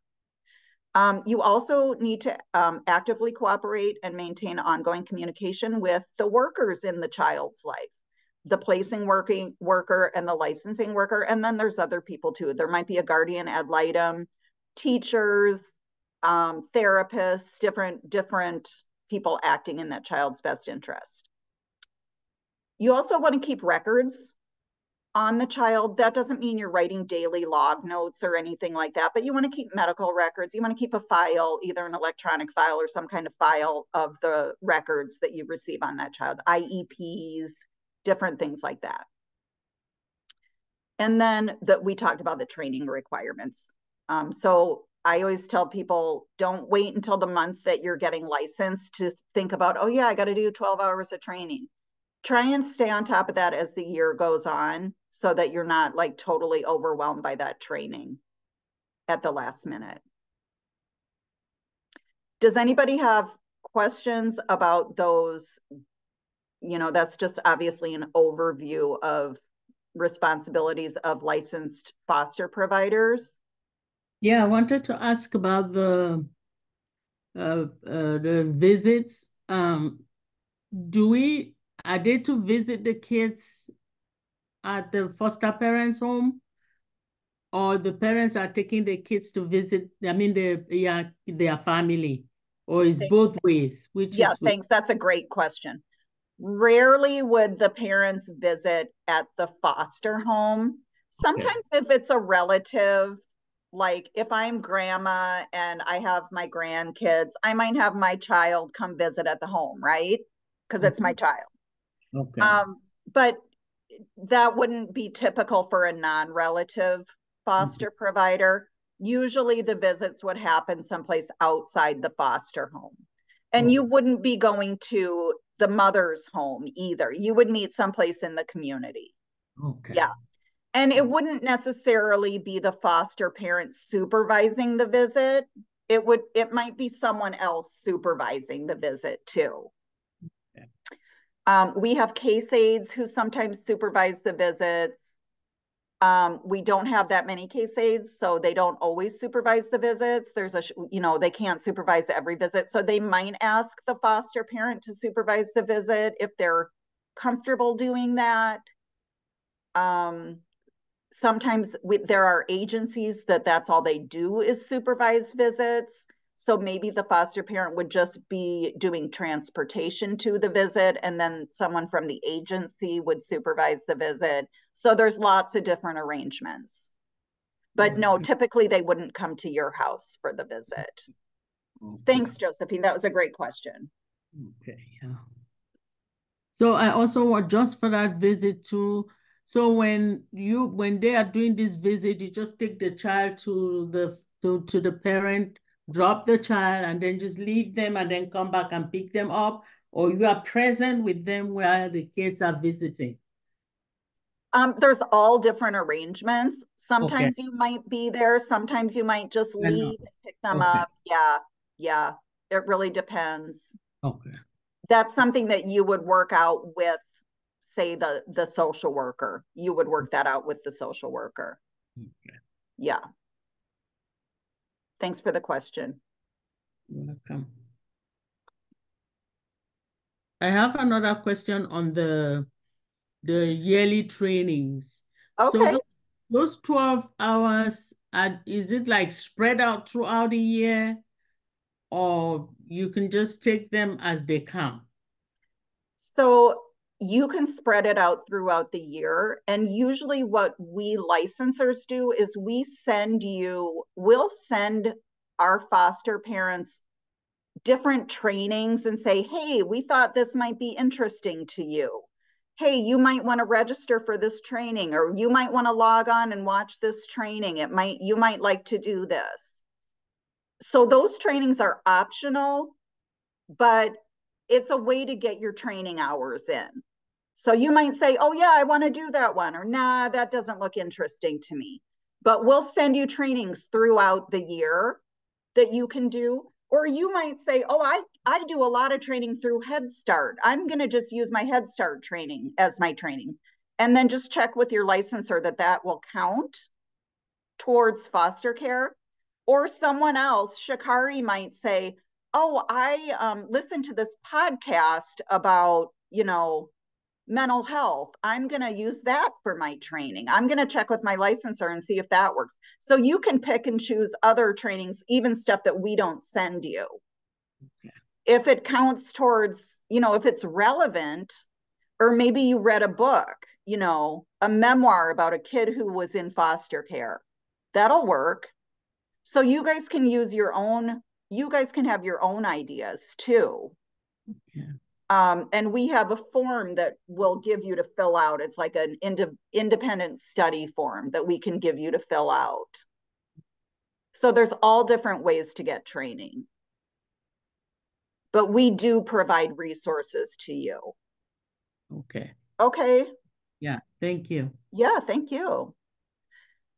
Um, you also need to um, actively cooperate and maintain ongoing communication with the workers in the child's life, the placing working worker and the licensing worker, and then there's other people too. There might be a guardian ad litem, teachers, um, therapists, different different people acting in that child's best interest. You also want to keep records on the child. That doesn't mean you're writing daily log notes or anything like that, but you want to keep medical records. You want to keep a file, either an electronic file or some kind of file of the records that you receive on that child, IEPs, different things like that. And then that we talked about the training requirements. Um, so I always tell people don't wait until the month that you're getting licensed to think about, oh, yeah, I got to do 12 hours of training. Try and stay on top of that as the year goes on so that you're not like totally overwhelmed by that training at the last minute. Does anybody have questions about those? You know, that's just obviously an overview of responsibilities of licensed foster providers. Yeah, I wanted to ask about the uh, uh, the visits. Um, do we are they to visit the kids at the foster parents' home, or the parents are taking the kids to visit? I mean, the yeah, their family, or is both ways? Which yeah, thanks. That's a great question. Rarely would the parents visit at the foster home. Sometimes, okay. if it's a relative like if I'm grandma and I have my grandkids, I might have my child come visit at the home, right? Because it's my Mm-hmm. child. okay. Um, but that wouldn't be typical for a non-relative foster provider. Usually the visits would happen someplace outside the foster home. And you wouldn't be going to the mother's home either. You would meet someplace in the community. okay. Yeah. And it wouldn't necessarily be the foster parent supervising the visit. It would, it might be someone else supervising the visit too. Okay. Um, we have case aides who sometimes supervise the visits. Um, we don't have that many case aides, so they don't always supervise the visits. There's a, you know, they can't supervise every visit. So they might ask the foster parent to supervise the visit if they're comfortable doing that. Um, sometimes we, there are agencies that that's all they do is supervise visits. So maybe the foster parent would just be doing transportation to the visit and then someone from the agency would supervise the visit. So there's lots of different arrangements. But no, mm-hmm. typically they wouldn't come to your house for the visit. Thanks, Josephine. That was a great question. Okay, yeah. So I also want just for that visit too. So when you when they are doing this visit, you just take the child to the to, to the parent, drop the child, and then just leave them and then come back and pick them up, or you are present with them where the kids are visiting. Um, there's all different arrangements. Sometimes you might be there, sometimes you might just leave and pick them Okay. up. Yeah, yeah. It really depends. Okay. That's something that you would work out with, say, the the social worker. You would work that out with the social worker. Okay. Yeah. Thanks for the question. Welcome. I have another question on the the yearly trainings. So Okay. those, those 12 hours, are, is it like spread out throughout the year? Or you can just take them as they come? So you can spread it out throughout the year. And usually what we licensors do is we send you, we'll send our foster parents different trainings and say, hey, we thought this might be interesting to you. hey, you might want to register for this training, or you might want to log on and watch this training. It might, you might like to do this. So those trainings are optional, but it's a way to get your training hours in. So you might say, oh yeah, I want to do that one, or nah, that doesn't look interesting to me. But we'll send you trainings throughout the year that you can do. Or you might say, oh, I, I do a lot of training through Head Start. I'm going to just use my Head Start training as my training. And then just check with your licensor that that will count towards foster care. Or someone else, Shakari might say, oh, I um, listened to this podcast about, you know, mental health. I'm going to use that for my training. I'm going to check with my licensor and see if that works. So you can pick and choose other trainings, even stuff that we don't send you. Okay. If it counts towards, you know, if it's relevant, or maybe you read a book, you know, a memoir about a kid who was in foster care, that'll work. So you guys can use your own, you guys can have your own ideas too. Okay. Um, and we have a form that we'll give you to fill out. It's like an ind- independent study form that we can give you to fill out. So there's all different ways to get training. But we do provide resources to you. Okay. Okay. Yeah, thank you. Yeah, thank you.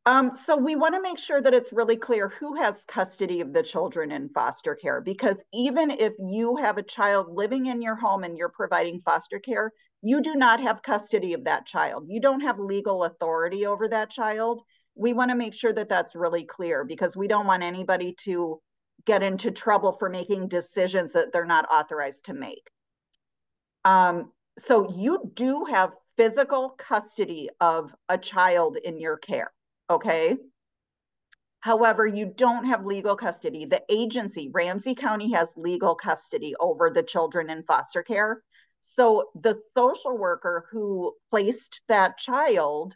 Um, so we want to make sure that it's really clear who has custody of the children in foster care, because even if you have a child living in your home and you're providing foster care, you do not have custody of that child. You don't have legal authority over that child. We want to make sure that that's really clear because we don't want anybody to get into trouble for making decisions that they're not authorized to make. Um, so you do have physical custody of a child in your care okay? However, you don't have legal custody. The agency, Ramsey County, has legal custody over the children in foster care. So the social worker who placed that child,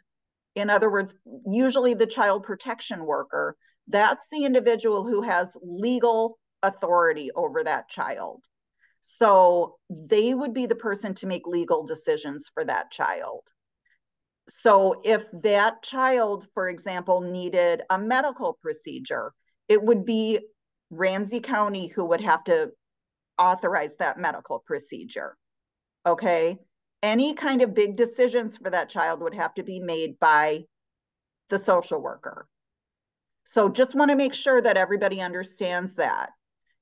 in other words, usually the child protection worker, that's the individual who has legal authority over that child. So they would be the person to make legal decisions for that child so if that child, for example, needed a medical procedure, it would be Ramsey County who would have to authorize that medical procedure. Okay. Any kind of big decisions for that child would have to be made by the social worker. So just want to make sure that everybody understands that.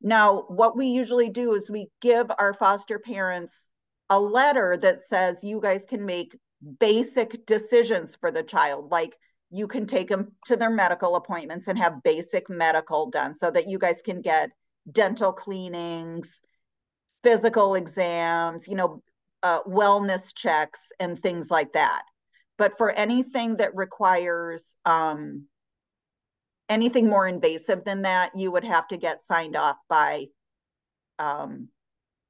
Now, what we usually do is we give our foster parents a letter that says you guys can make basic decisions for the child. Like you can take them to their medical appointments and have basic medical done so that you guys can get dental cleanings physical exams you know uh, wellness checks and things like that. But for anything that requires um, anything more invasive than that you would have to get signed off by um,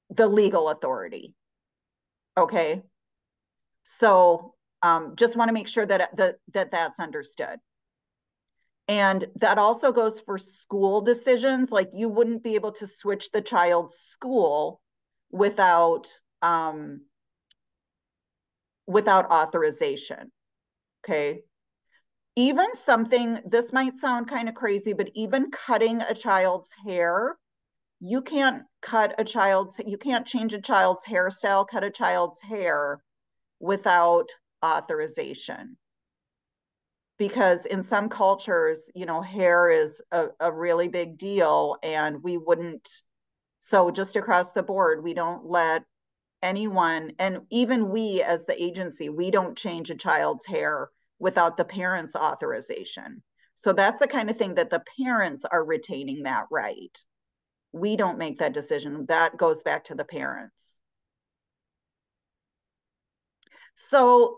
the legal authority. Okay so um, just want to make sure that, that, that that's understood. And that also goes for school decisions. Like you wouldn't be able to switch the child's school without um, without authorization. Okay. Even something, this might sound kind of crazy, but even cutting a child's hair, you can't cut a child's, you can't change a child's hairstyle, cut a child's hair without authorization. Because in some cultures you know hair is a, a really big deal and we wouldn't so just across the board we don't let anyone and even we as the agency we don't change a child's hair without the parents authorization. So that's the kind of thing that the parents are retaining that right. We don't make that decision. That goes back to the parents so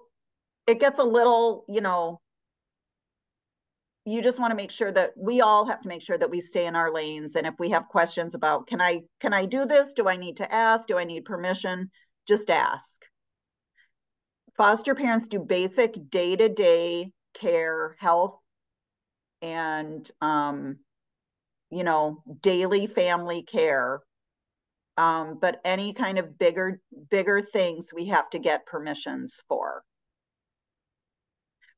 it gets a little, you know, you just want to make sure that we all have to make sure that we stay in our lanes. And if we have questions about, can I, can I do this? Do I need to ask? Do I need permission? Just ask. Foster parents do basic day-to-day care, health, and, um, you know, daily family care Um, but any kind of bigger, bigger things we have to get permissions for.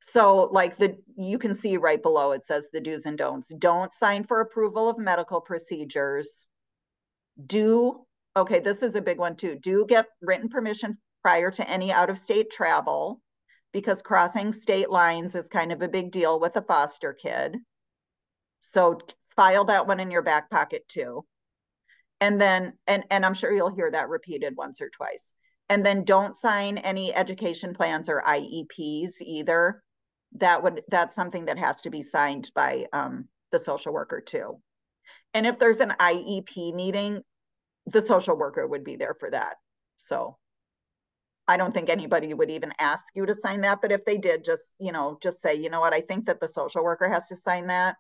So like the, you can see right below, it says the do's and don'ts. Don't sign for approval of medical procedures. Do, okay, this is a big one too. Do get written permission prior to any out-of-state travel because crossing state lines is kind of a big deal with a foster kid. So file that one in your back pocket too. And then, and, and I'm sure you'll hear that repeated once or twice. And then don't sign any education plans or IEPs either. That would, that's something that has to be signed by um, the social worker too. And if there's an IEP meeting, the social worker would be there for that. So I don't think anybody would even ask you to sign that, but if they did, just, you know, just say, you know what, I think that the social worker has to sign that.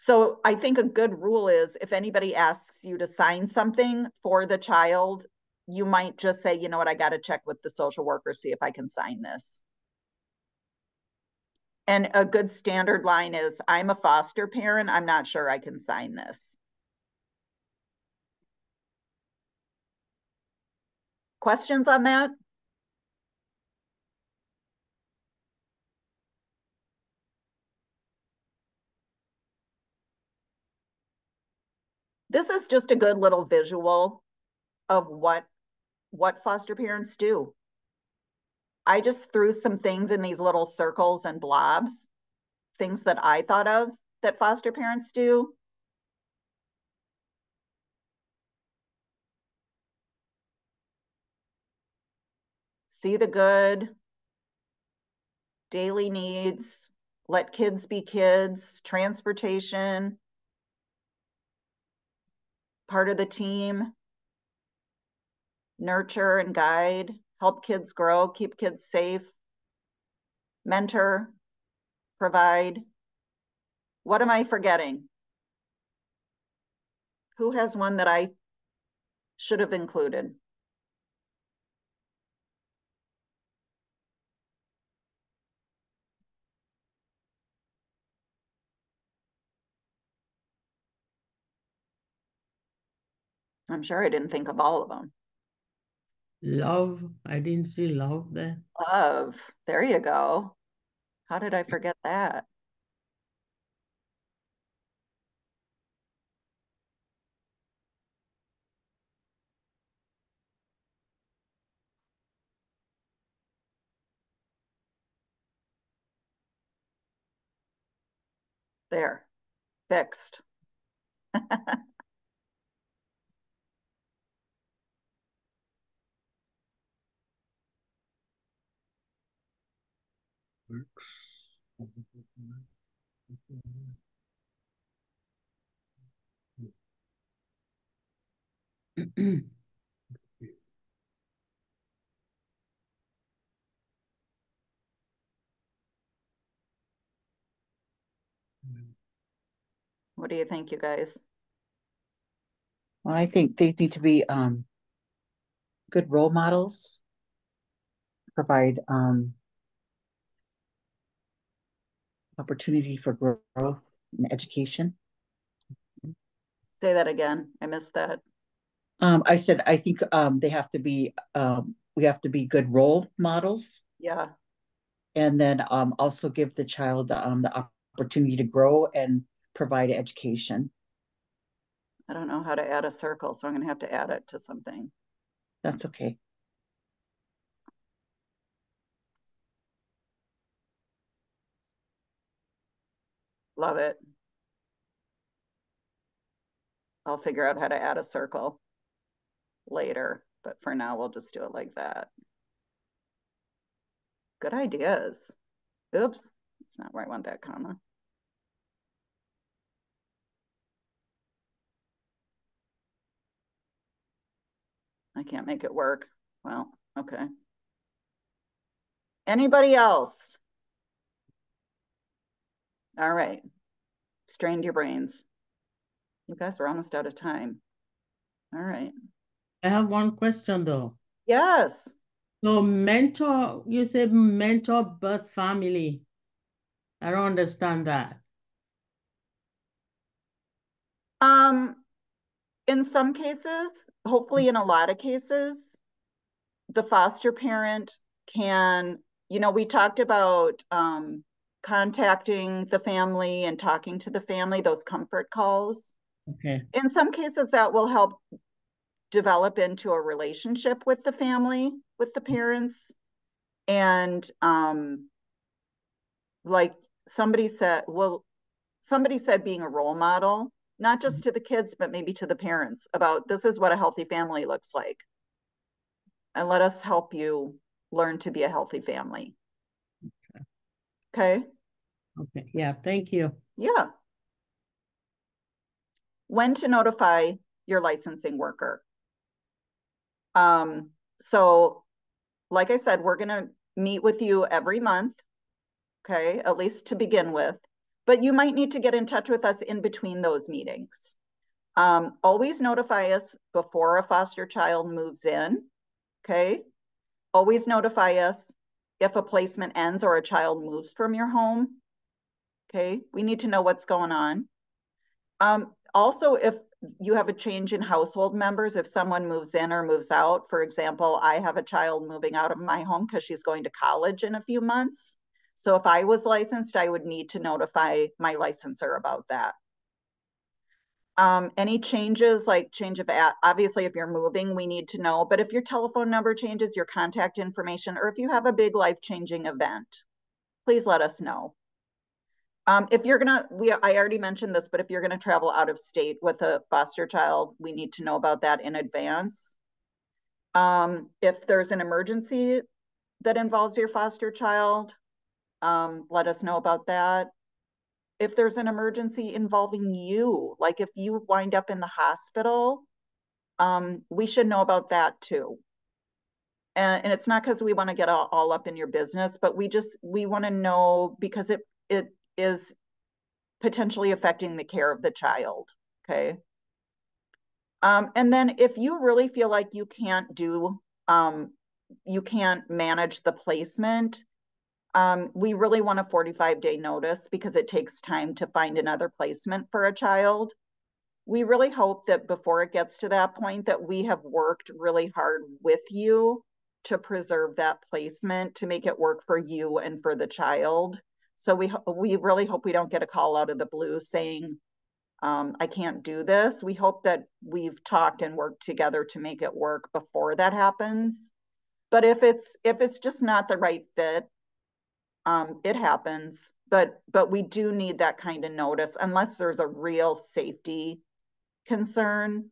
So I think a good rule is if anybody asks you to sign something for the child, you might just say, you know what, I got to check with the social worker, see if I can sign this. And a good standard line is, I'm a foster parent. I'm not sure I can sign this. Questions on that? This is just a good little visual of what what foster parents do. I just threw some things in these little circles and blobs, things that I thought of that foster parents do. see the good, daily needs, let kids be kids, transportation, part of the team, nurture and guide, help kids grow, keep kids safe, mentor, provide. What am I forgetting? Who has one that I should have included? I'm sure I didn't think of all of them. Love. I didn't see love there. Love. There you go. How did I forget that? There, fixed. What do you think, you guys? Well, I think they need to be um good role models. Provide um opportunity for growth and education. Say that again. I missed that. Um, I said I think um they have to be um we have to be good role models Yeah, and then um also give the child um the opportunity to grow and provide education. I don't know how to add a circle, so I'm gonna have to add it to something. That's okay. Love it. I'll figure out how to add a circle later, but for now, we'll just do it like that. Good ideas. Oops, it's not where I want that comma. I can't make it work. Well, okay. Anybody else? All right. Strained your brains. You guys are almost out of time. All right. I have one question though. Yes. So mentor, you said mentor birth family. I don't understand that. Um, in some cases, hopefully in a lot of cases, the foster parent can, you know, we talked about um, contacting the family and talking to the family, those comfort calls. Okay. In some cases, that will help develop into a relationship with the family, with the parents. And um, like somebody said, well, somebody said being a role model, not just to the kids, but maybe to the parents about this is what a healthy family looks like. And let us help you learn to be a healthy family. Okay. Okay. Yeah. Thank you. Yeah. When to notify your licensing worker. Um, so like I said, we're going to meet with you every month. Okay. At least to begin with, but you might need to get in touch with us in between those meetings. Um, always notify us before a foster child moves in. Okay. Always notify us if a placement ends or a child moves from your home. Okay. We need to know what's going on. Um, also, if you have a change in household members, if someone moves in or moves out, for example, I have a child moving out of my home because she's going to college in a few months. So if I was licensed, I would need to notify my licensor about that. Um, any changes like change of at, obviously if you're moving, we need to know, but if your telephone number changes, your contact information, or if you have a big life-changing event, please let us know. Um, if you're gonna, we I already mentioned this, but if you're gonna travel out of state with a foster child, we need to know about that in advance. Um, if there's an emergency that involves your foster child, um, let us know about that. If there's an emergency involving you, like if you wind up in the hospital, um, we should know about that too. And, and it's not because we want to get all, all up in your business, but we just we want to know because it it is potentially affecting the care of the child. Okay. Um, and then if you really feel like you can't do, um, you can't manage the placement, um, we really want a 45 day notice because it takes time to find another placement for a child. We really hope that before it gets to that point that we have worked really hard with you to preserve that placement to make it work for you and for the child. So we we really hope we don't get a call out of the blue saying, um, I can't do this. We hope that we've talked and worked together to make it work before that happens. But if it's if it's just not the right fit, um, it happens, but but we do need that kind of notice unless there's a real safety concern.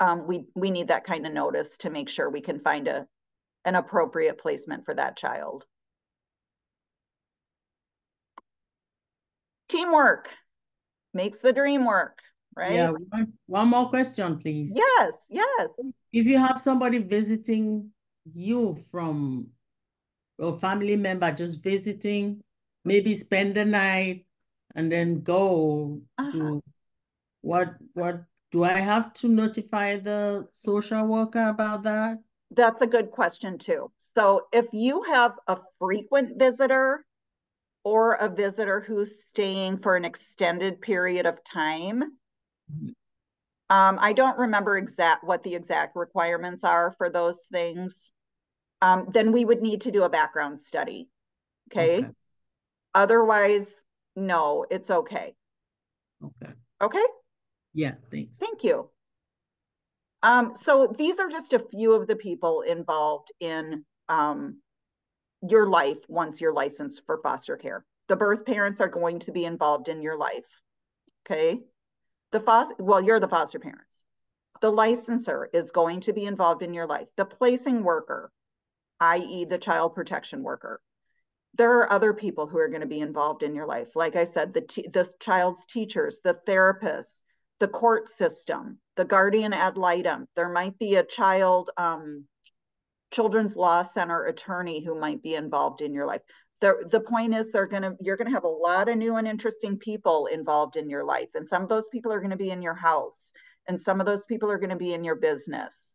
Um, we we need that kind of notice to make sure we can find a an appropriate placement for that child. Teamwork makes the dream work, right? Yeah. One, one more question, please. Yes, yes. If you have somebody visiting you from a family member just visiting, maybe spend the night and then go Uh-huh. to what what do I have to notify the social worker about that? That's a good question too. So if you have a frequent visitor or a visitor who's staying for an extended period of time, Mhm. um, I don't remember exact what the exact requirements are for those things. Um, then we would need to do a background study. Okay. Okay. Otherwise, no, it's okay. Okay. Okay. Yeah, thanks. Thank you. Um, so these are just a few of the people involved in um, your life once you're licensed for foster care. The birth parents are going to be involved in your life. Okay. The foster, well, you're the foster parents. The licensor is going to be involved in your life. The placing worker, i.e., the child protection worker. There are other people who are going to be involved in your life. Like I said, the t- this child's teachers, the therapists, the court system, the guardian ad litem. There might be a child um, children's law center attorney who might be involved in your life. The, the point is they're gonna you're gonna have a lot of new and interesting people involved in your life. And some of those people are gonna be in your house and some of those people are gonna be in your business.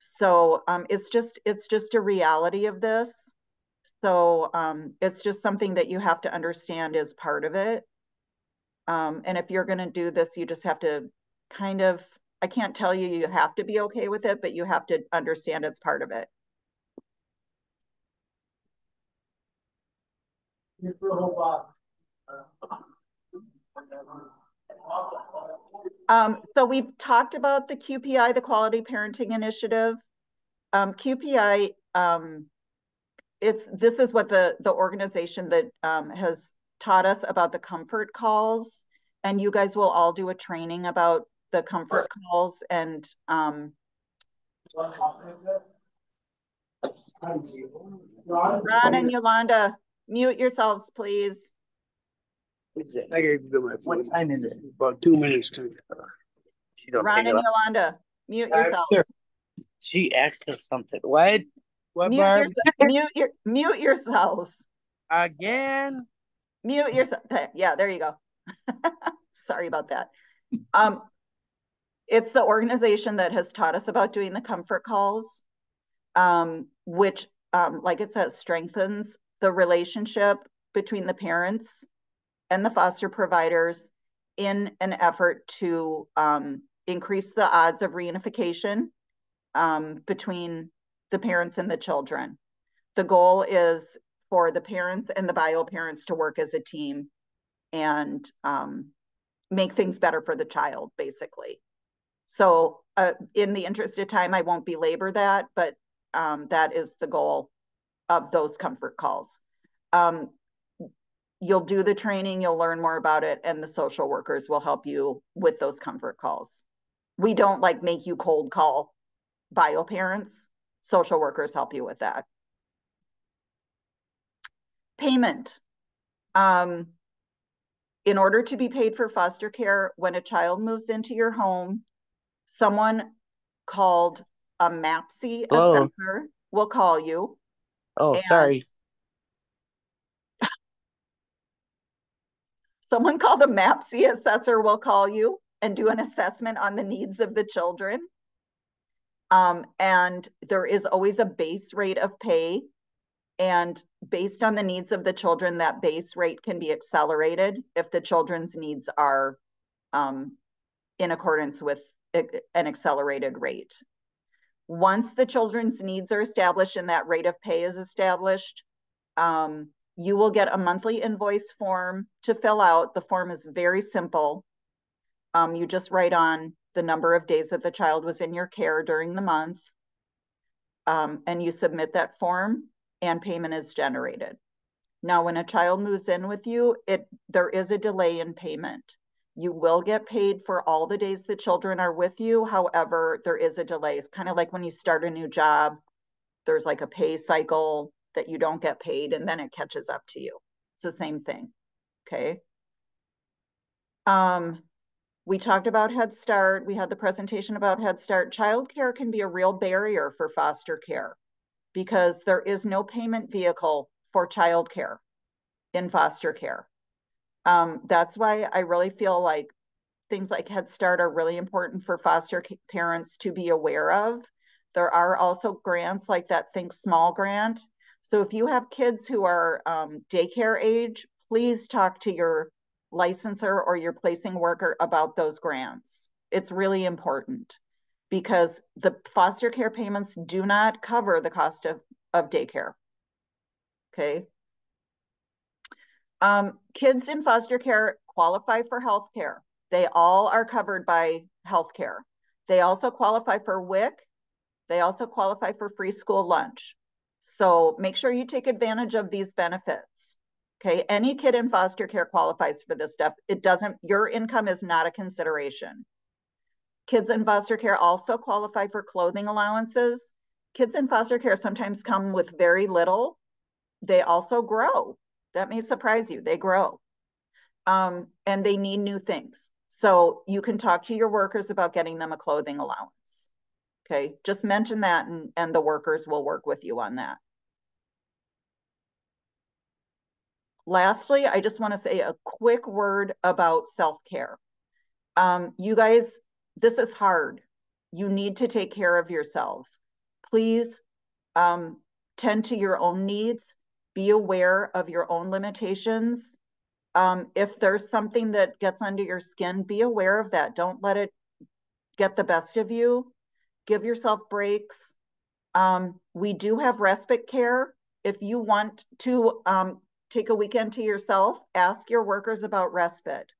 So um, it's just it's just a reality of this. So um, it's just something that you have to understand as part of it. Um, and if you're going to do this, you just have to kind of, I can't tell you you have to be okay with it, but you have to understand it's part of it. Um, so we've talked about the QPI, the Quality Parenting Initiative. Um, QPI, um, it's this is what the the organization that um, has taught us about the comfort calls, and you guys will all do a training about the comfort calls and um, Ron and Yolanda, mute yourselves, please. I gotta go my phone. What time is it? About two minutes to. She don't Ron and. Yolanda, mute yourselves. sure. She asked us something. What? What, Mute, Barb? mute your mute yourselves. Again? Mute yourself. Yeah, there you go. Sorry about that. Um, it's the organization that has taught us about doing the comfort calls, um, which, um, like it says, strengthens the relationship between the parents and the foster providers in an effort to um, increase the odds of reunification um, between the parents and the children. The goal is for the parents and the bio parents to work as a team and um, make things better for the child, basically. So, uh, in the interest of time, I won't belabor that, but um, that is the goal of those comfort calls. Um, you'll do the training, you'll learn more about it, and the social workers will help you with those comfort calls. We don't like make you cold call bio parents. Social workers help you with that. Payment. Um, in order to be paid for foster care, when a child moves into your home, someone called a MAPCY Hello. assessor will call you. Oh, sorry. Someone called a MAPCY assessor will call you and do an assessment on the needs of the children. Um, and there is always a base rate of pay. And based on the needs of the children, that base rate can be accelerated if the children's needs are um, in accordance with an accelerated rate. Once the children's needs are established and that rate of pay is established, um, you will get a monthly invoice form to fill out. The form is very simple. Um, you just write on the number of days that the child was in your care during the month. Um, and you submit that form and payment is generated. Now, when a child moves in with you, it there is a delay in payment. You will get paid for all the days the children are with you. However, there is a delay. It's kind of like when you start a new job, there's like a pay cycle that you don't get paid and then it catches up to you. It's the same thing. Okay. Um, we talked about Head Start. We had the presentation about Head Start. Childcare can be a real barrier for foster care because there is no payment vehicle for childcare in foster care. Um, that's why I really feel like things like Head Start are really important for foster parents to be aware of. There are also grants like that Think Small grant. So if you have kids who are um, daycare age, please talk to your licensor or your placing worker about those grants. It's really important because the foster care payments do not cover the cost of, of daycare. Okay. Um, kids in foster care qualify for health care. They all are covered by health care. They also qualify for WIC. They also qualify for free school lunch. So make sure you take advantage of these benefits. Okay, any kid in foster care qualifies for this stuff. It doesn't, your income is not a consideration. Kids in foster care also qualify for clothing allowances. Kids in foster care sometimes come with very little. They also grow. That may surprise you. They grow. Um, and they need new things. So you can talk to your workers about getting them a clothing allowance. Okay, just mention that and, and the workers will work with you on that. Lastly, I just want to say a quick word about self-care. Um, you guys, this is hard. You need to take care of yourselves. Please um, tend to your own needs. Be aware of your own limitations. Um, if there's something that gets under your skin, be aware of that. Don't let it get the best of you. Give yourself breaks. Um, we do have respite care. If you want to um, take a weekend to yourself, ask your workers about respite.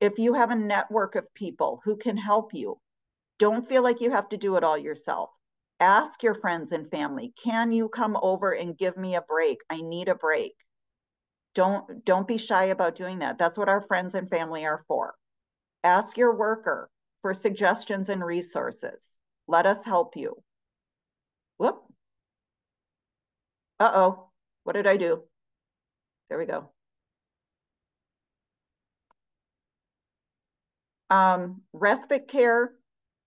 If you have a network of people who can help you, don't feel like you have to do it all yourself. Ask your friends and family, can you come over and give me a break? I need a break. Don't don't be shy about doing that. That's what our friends and family are for. Ask your worker for suggestions and resources. Let us help you. Whoop. Uh-oh, what did I do? There we go. Um, respite care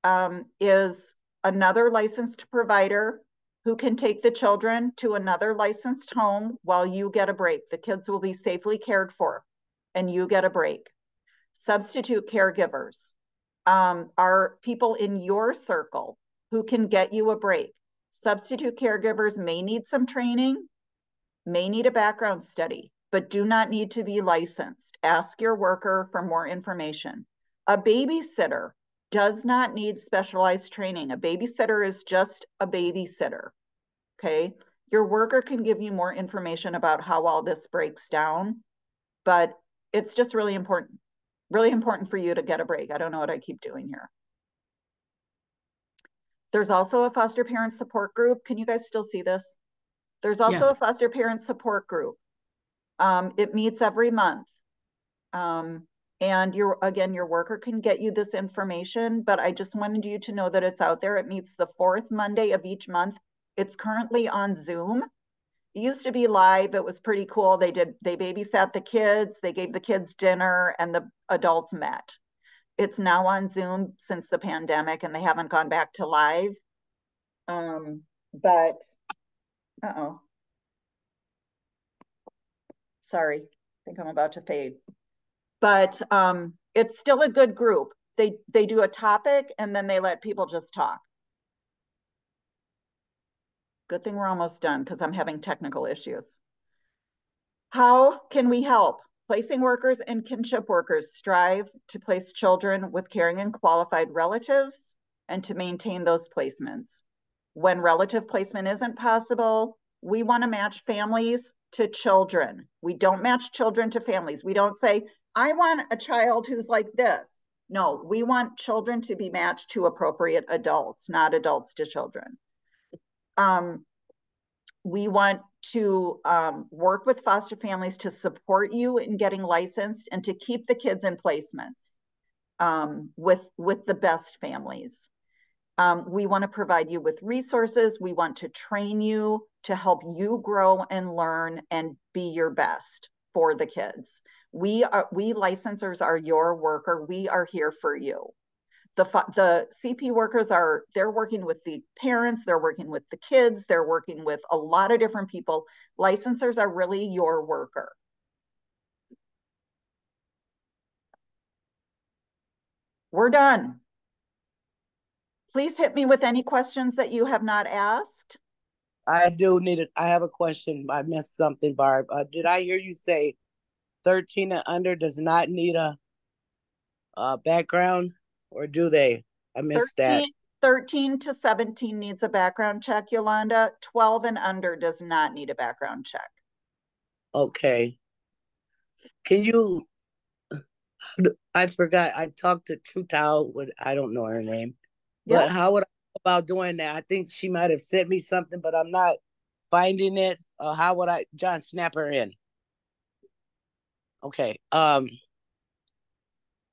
um, is another licensed provider who can take the children to another licensed home while you get a break. The kids will be safely cared for and you get a break. Substitute caregivers um, are people in your circle who can get you a break. Substitute caregivers may need some training, may need a background study, but do not need to be licensed. Ask your worker for more information. A babysitter does not need specialized training. A babysitter is just a babysitter. Okay. Your worker can give you more information about how all this breaks down, but it's just really important, really important for you to get a break. I don't know what I keep doing here. There's also a foster parent support group. Can you guys still see this? There's also Yeah. a foster parent support group. Um, it meets every month. Um, and your, again, your worker can get you this information, but I just wanted you to know that it's out there. It meets the fourth Monday of each month. It's currently on Zoom. It used to be live. It was pretty cool. They did, they babysat the kids, they gave the kids dinner and the adults met. It's now on Zoom since the pandemic and they haven't gone back to live. Um, but, uh-oh. Sorry, I think I'm about to fade. But um, it's still a good group. They they do a topic and then they let people just talk. Good thing we're almost done because I'm having technical issues. How can we help? Placing workers and kinship workers strive to place children with caring and qualified relatives and to maintain those placements. When relative placement isn't possible, we want to match families to children. We don't match children to families. We don't say, I want a child who's like this. No, we want children to be matched to appropriate adults, not adults to children. Um, we want to um, work with foster families to support you in getting licensed and to keep the kids in placements um, with, with the best families. Um, we want to provide you with resources. We want to train you to help you grow and learn and be your best for the kids. We are we licensors are your worker. We are here for you. The the CP workers are they're working with the parents, they're working with the kids, they're working with a lot of different people. Licensors are really your worker. We're done. Please hit me with any questions that you have not asked. I do need it. I have a question. I missed something, Barb. Uh, did I hear you say 13 and under does not need a, a background or do they? I missed 13, that. 13 to 17 needs a background check, Yolanda. 12 and under does not need a background check. Okay. Can you, I forgot, I talked to with, I don't know her name, Yeah. but how would I go about doing that? I think she might have sent me something, but I'm not finding it. Uh, how would I, John, snap her in? Okay. Um,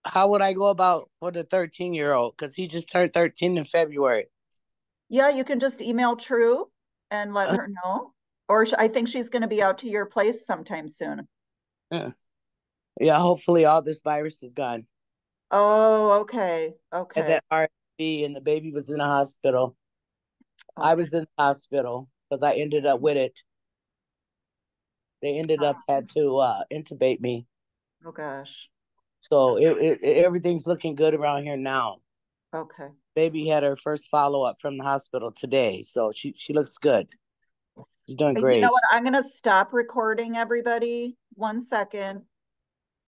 how would I go about for the 13 year old? Because he just turned 13 in February. Yeah, you can just email True and let Uh. her know. Or I think she's going to be out to your place sometime soon. Yeah, Yeah, hopefully all this virus is gone. Oh, okay. Okay. And Okay. that RSV and the baby was in the hospital. I was in the hospital because I ended up with it. They ended up had to uh intubate me. Oh, gosh. So it, it, it- everything's looking good around here now. Okay. Baby had her first follow up from the hospital today, so she she looks good. She's doing great. You know what? I'm going to stop recording, everybody. One second.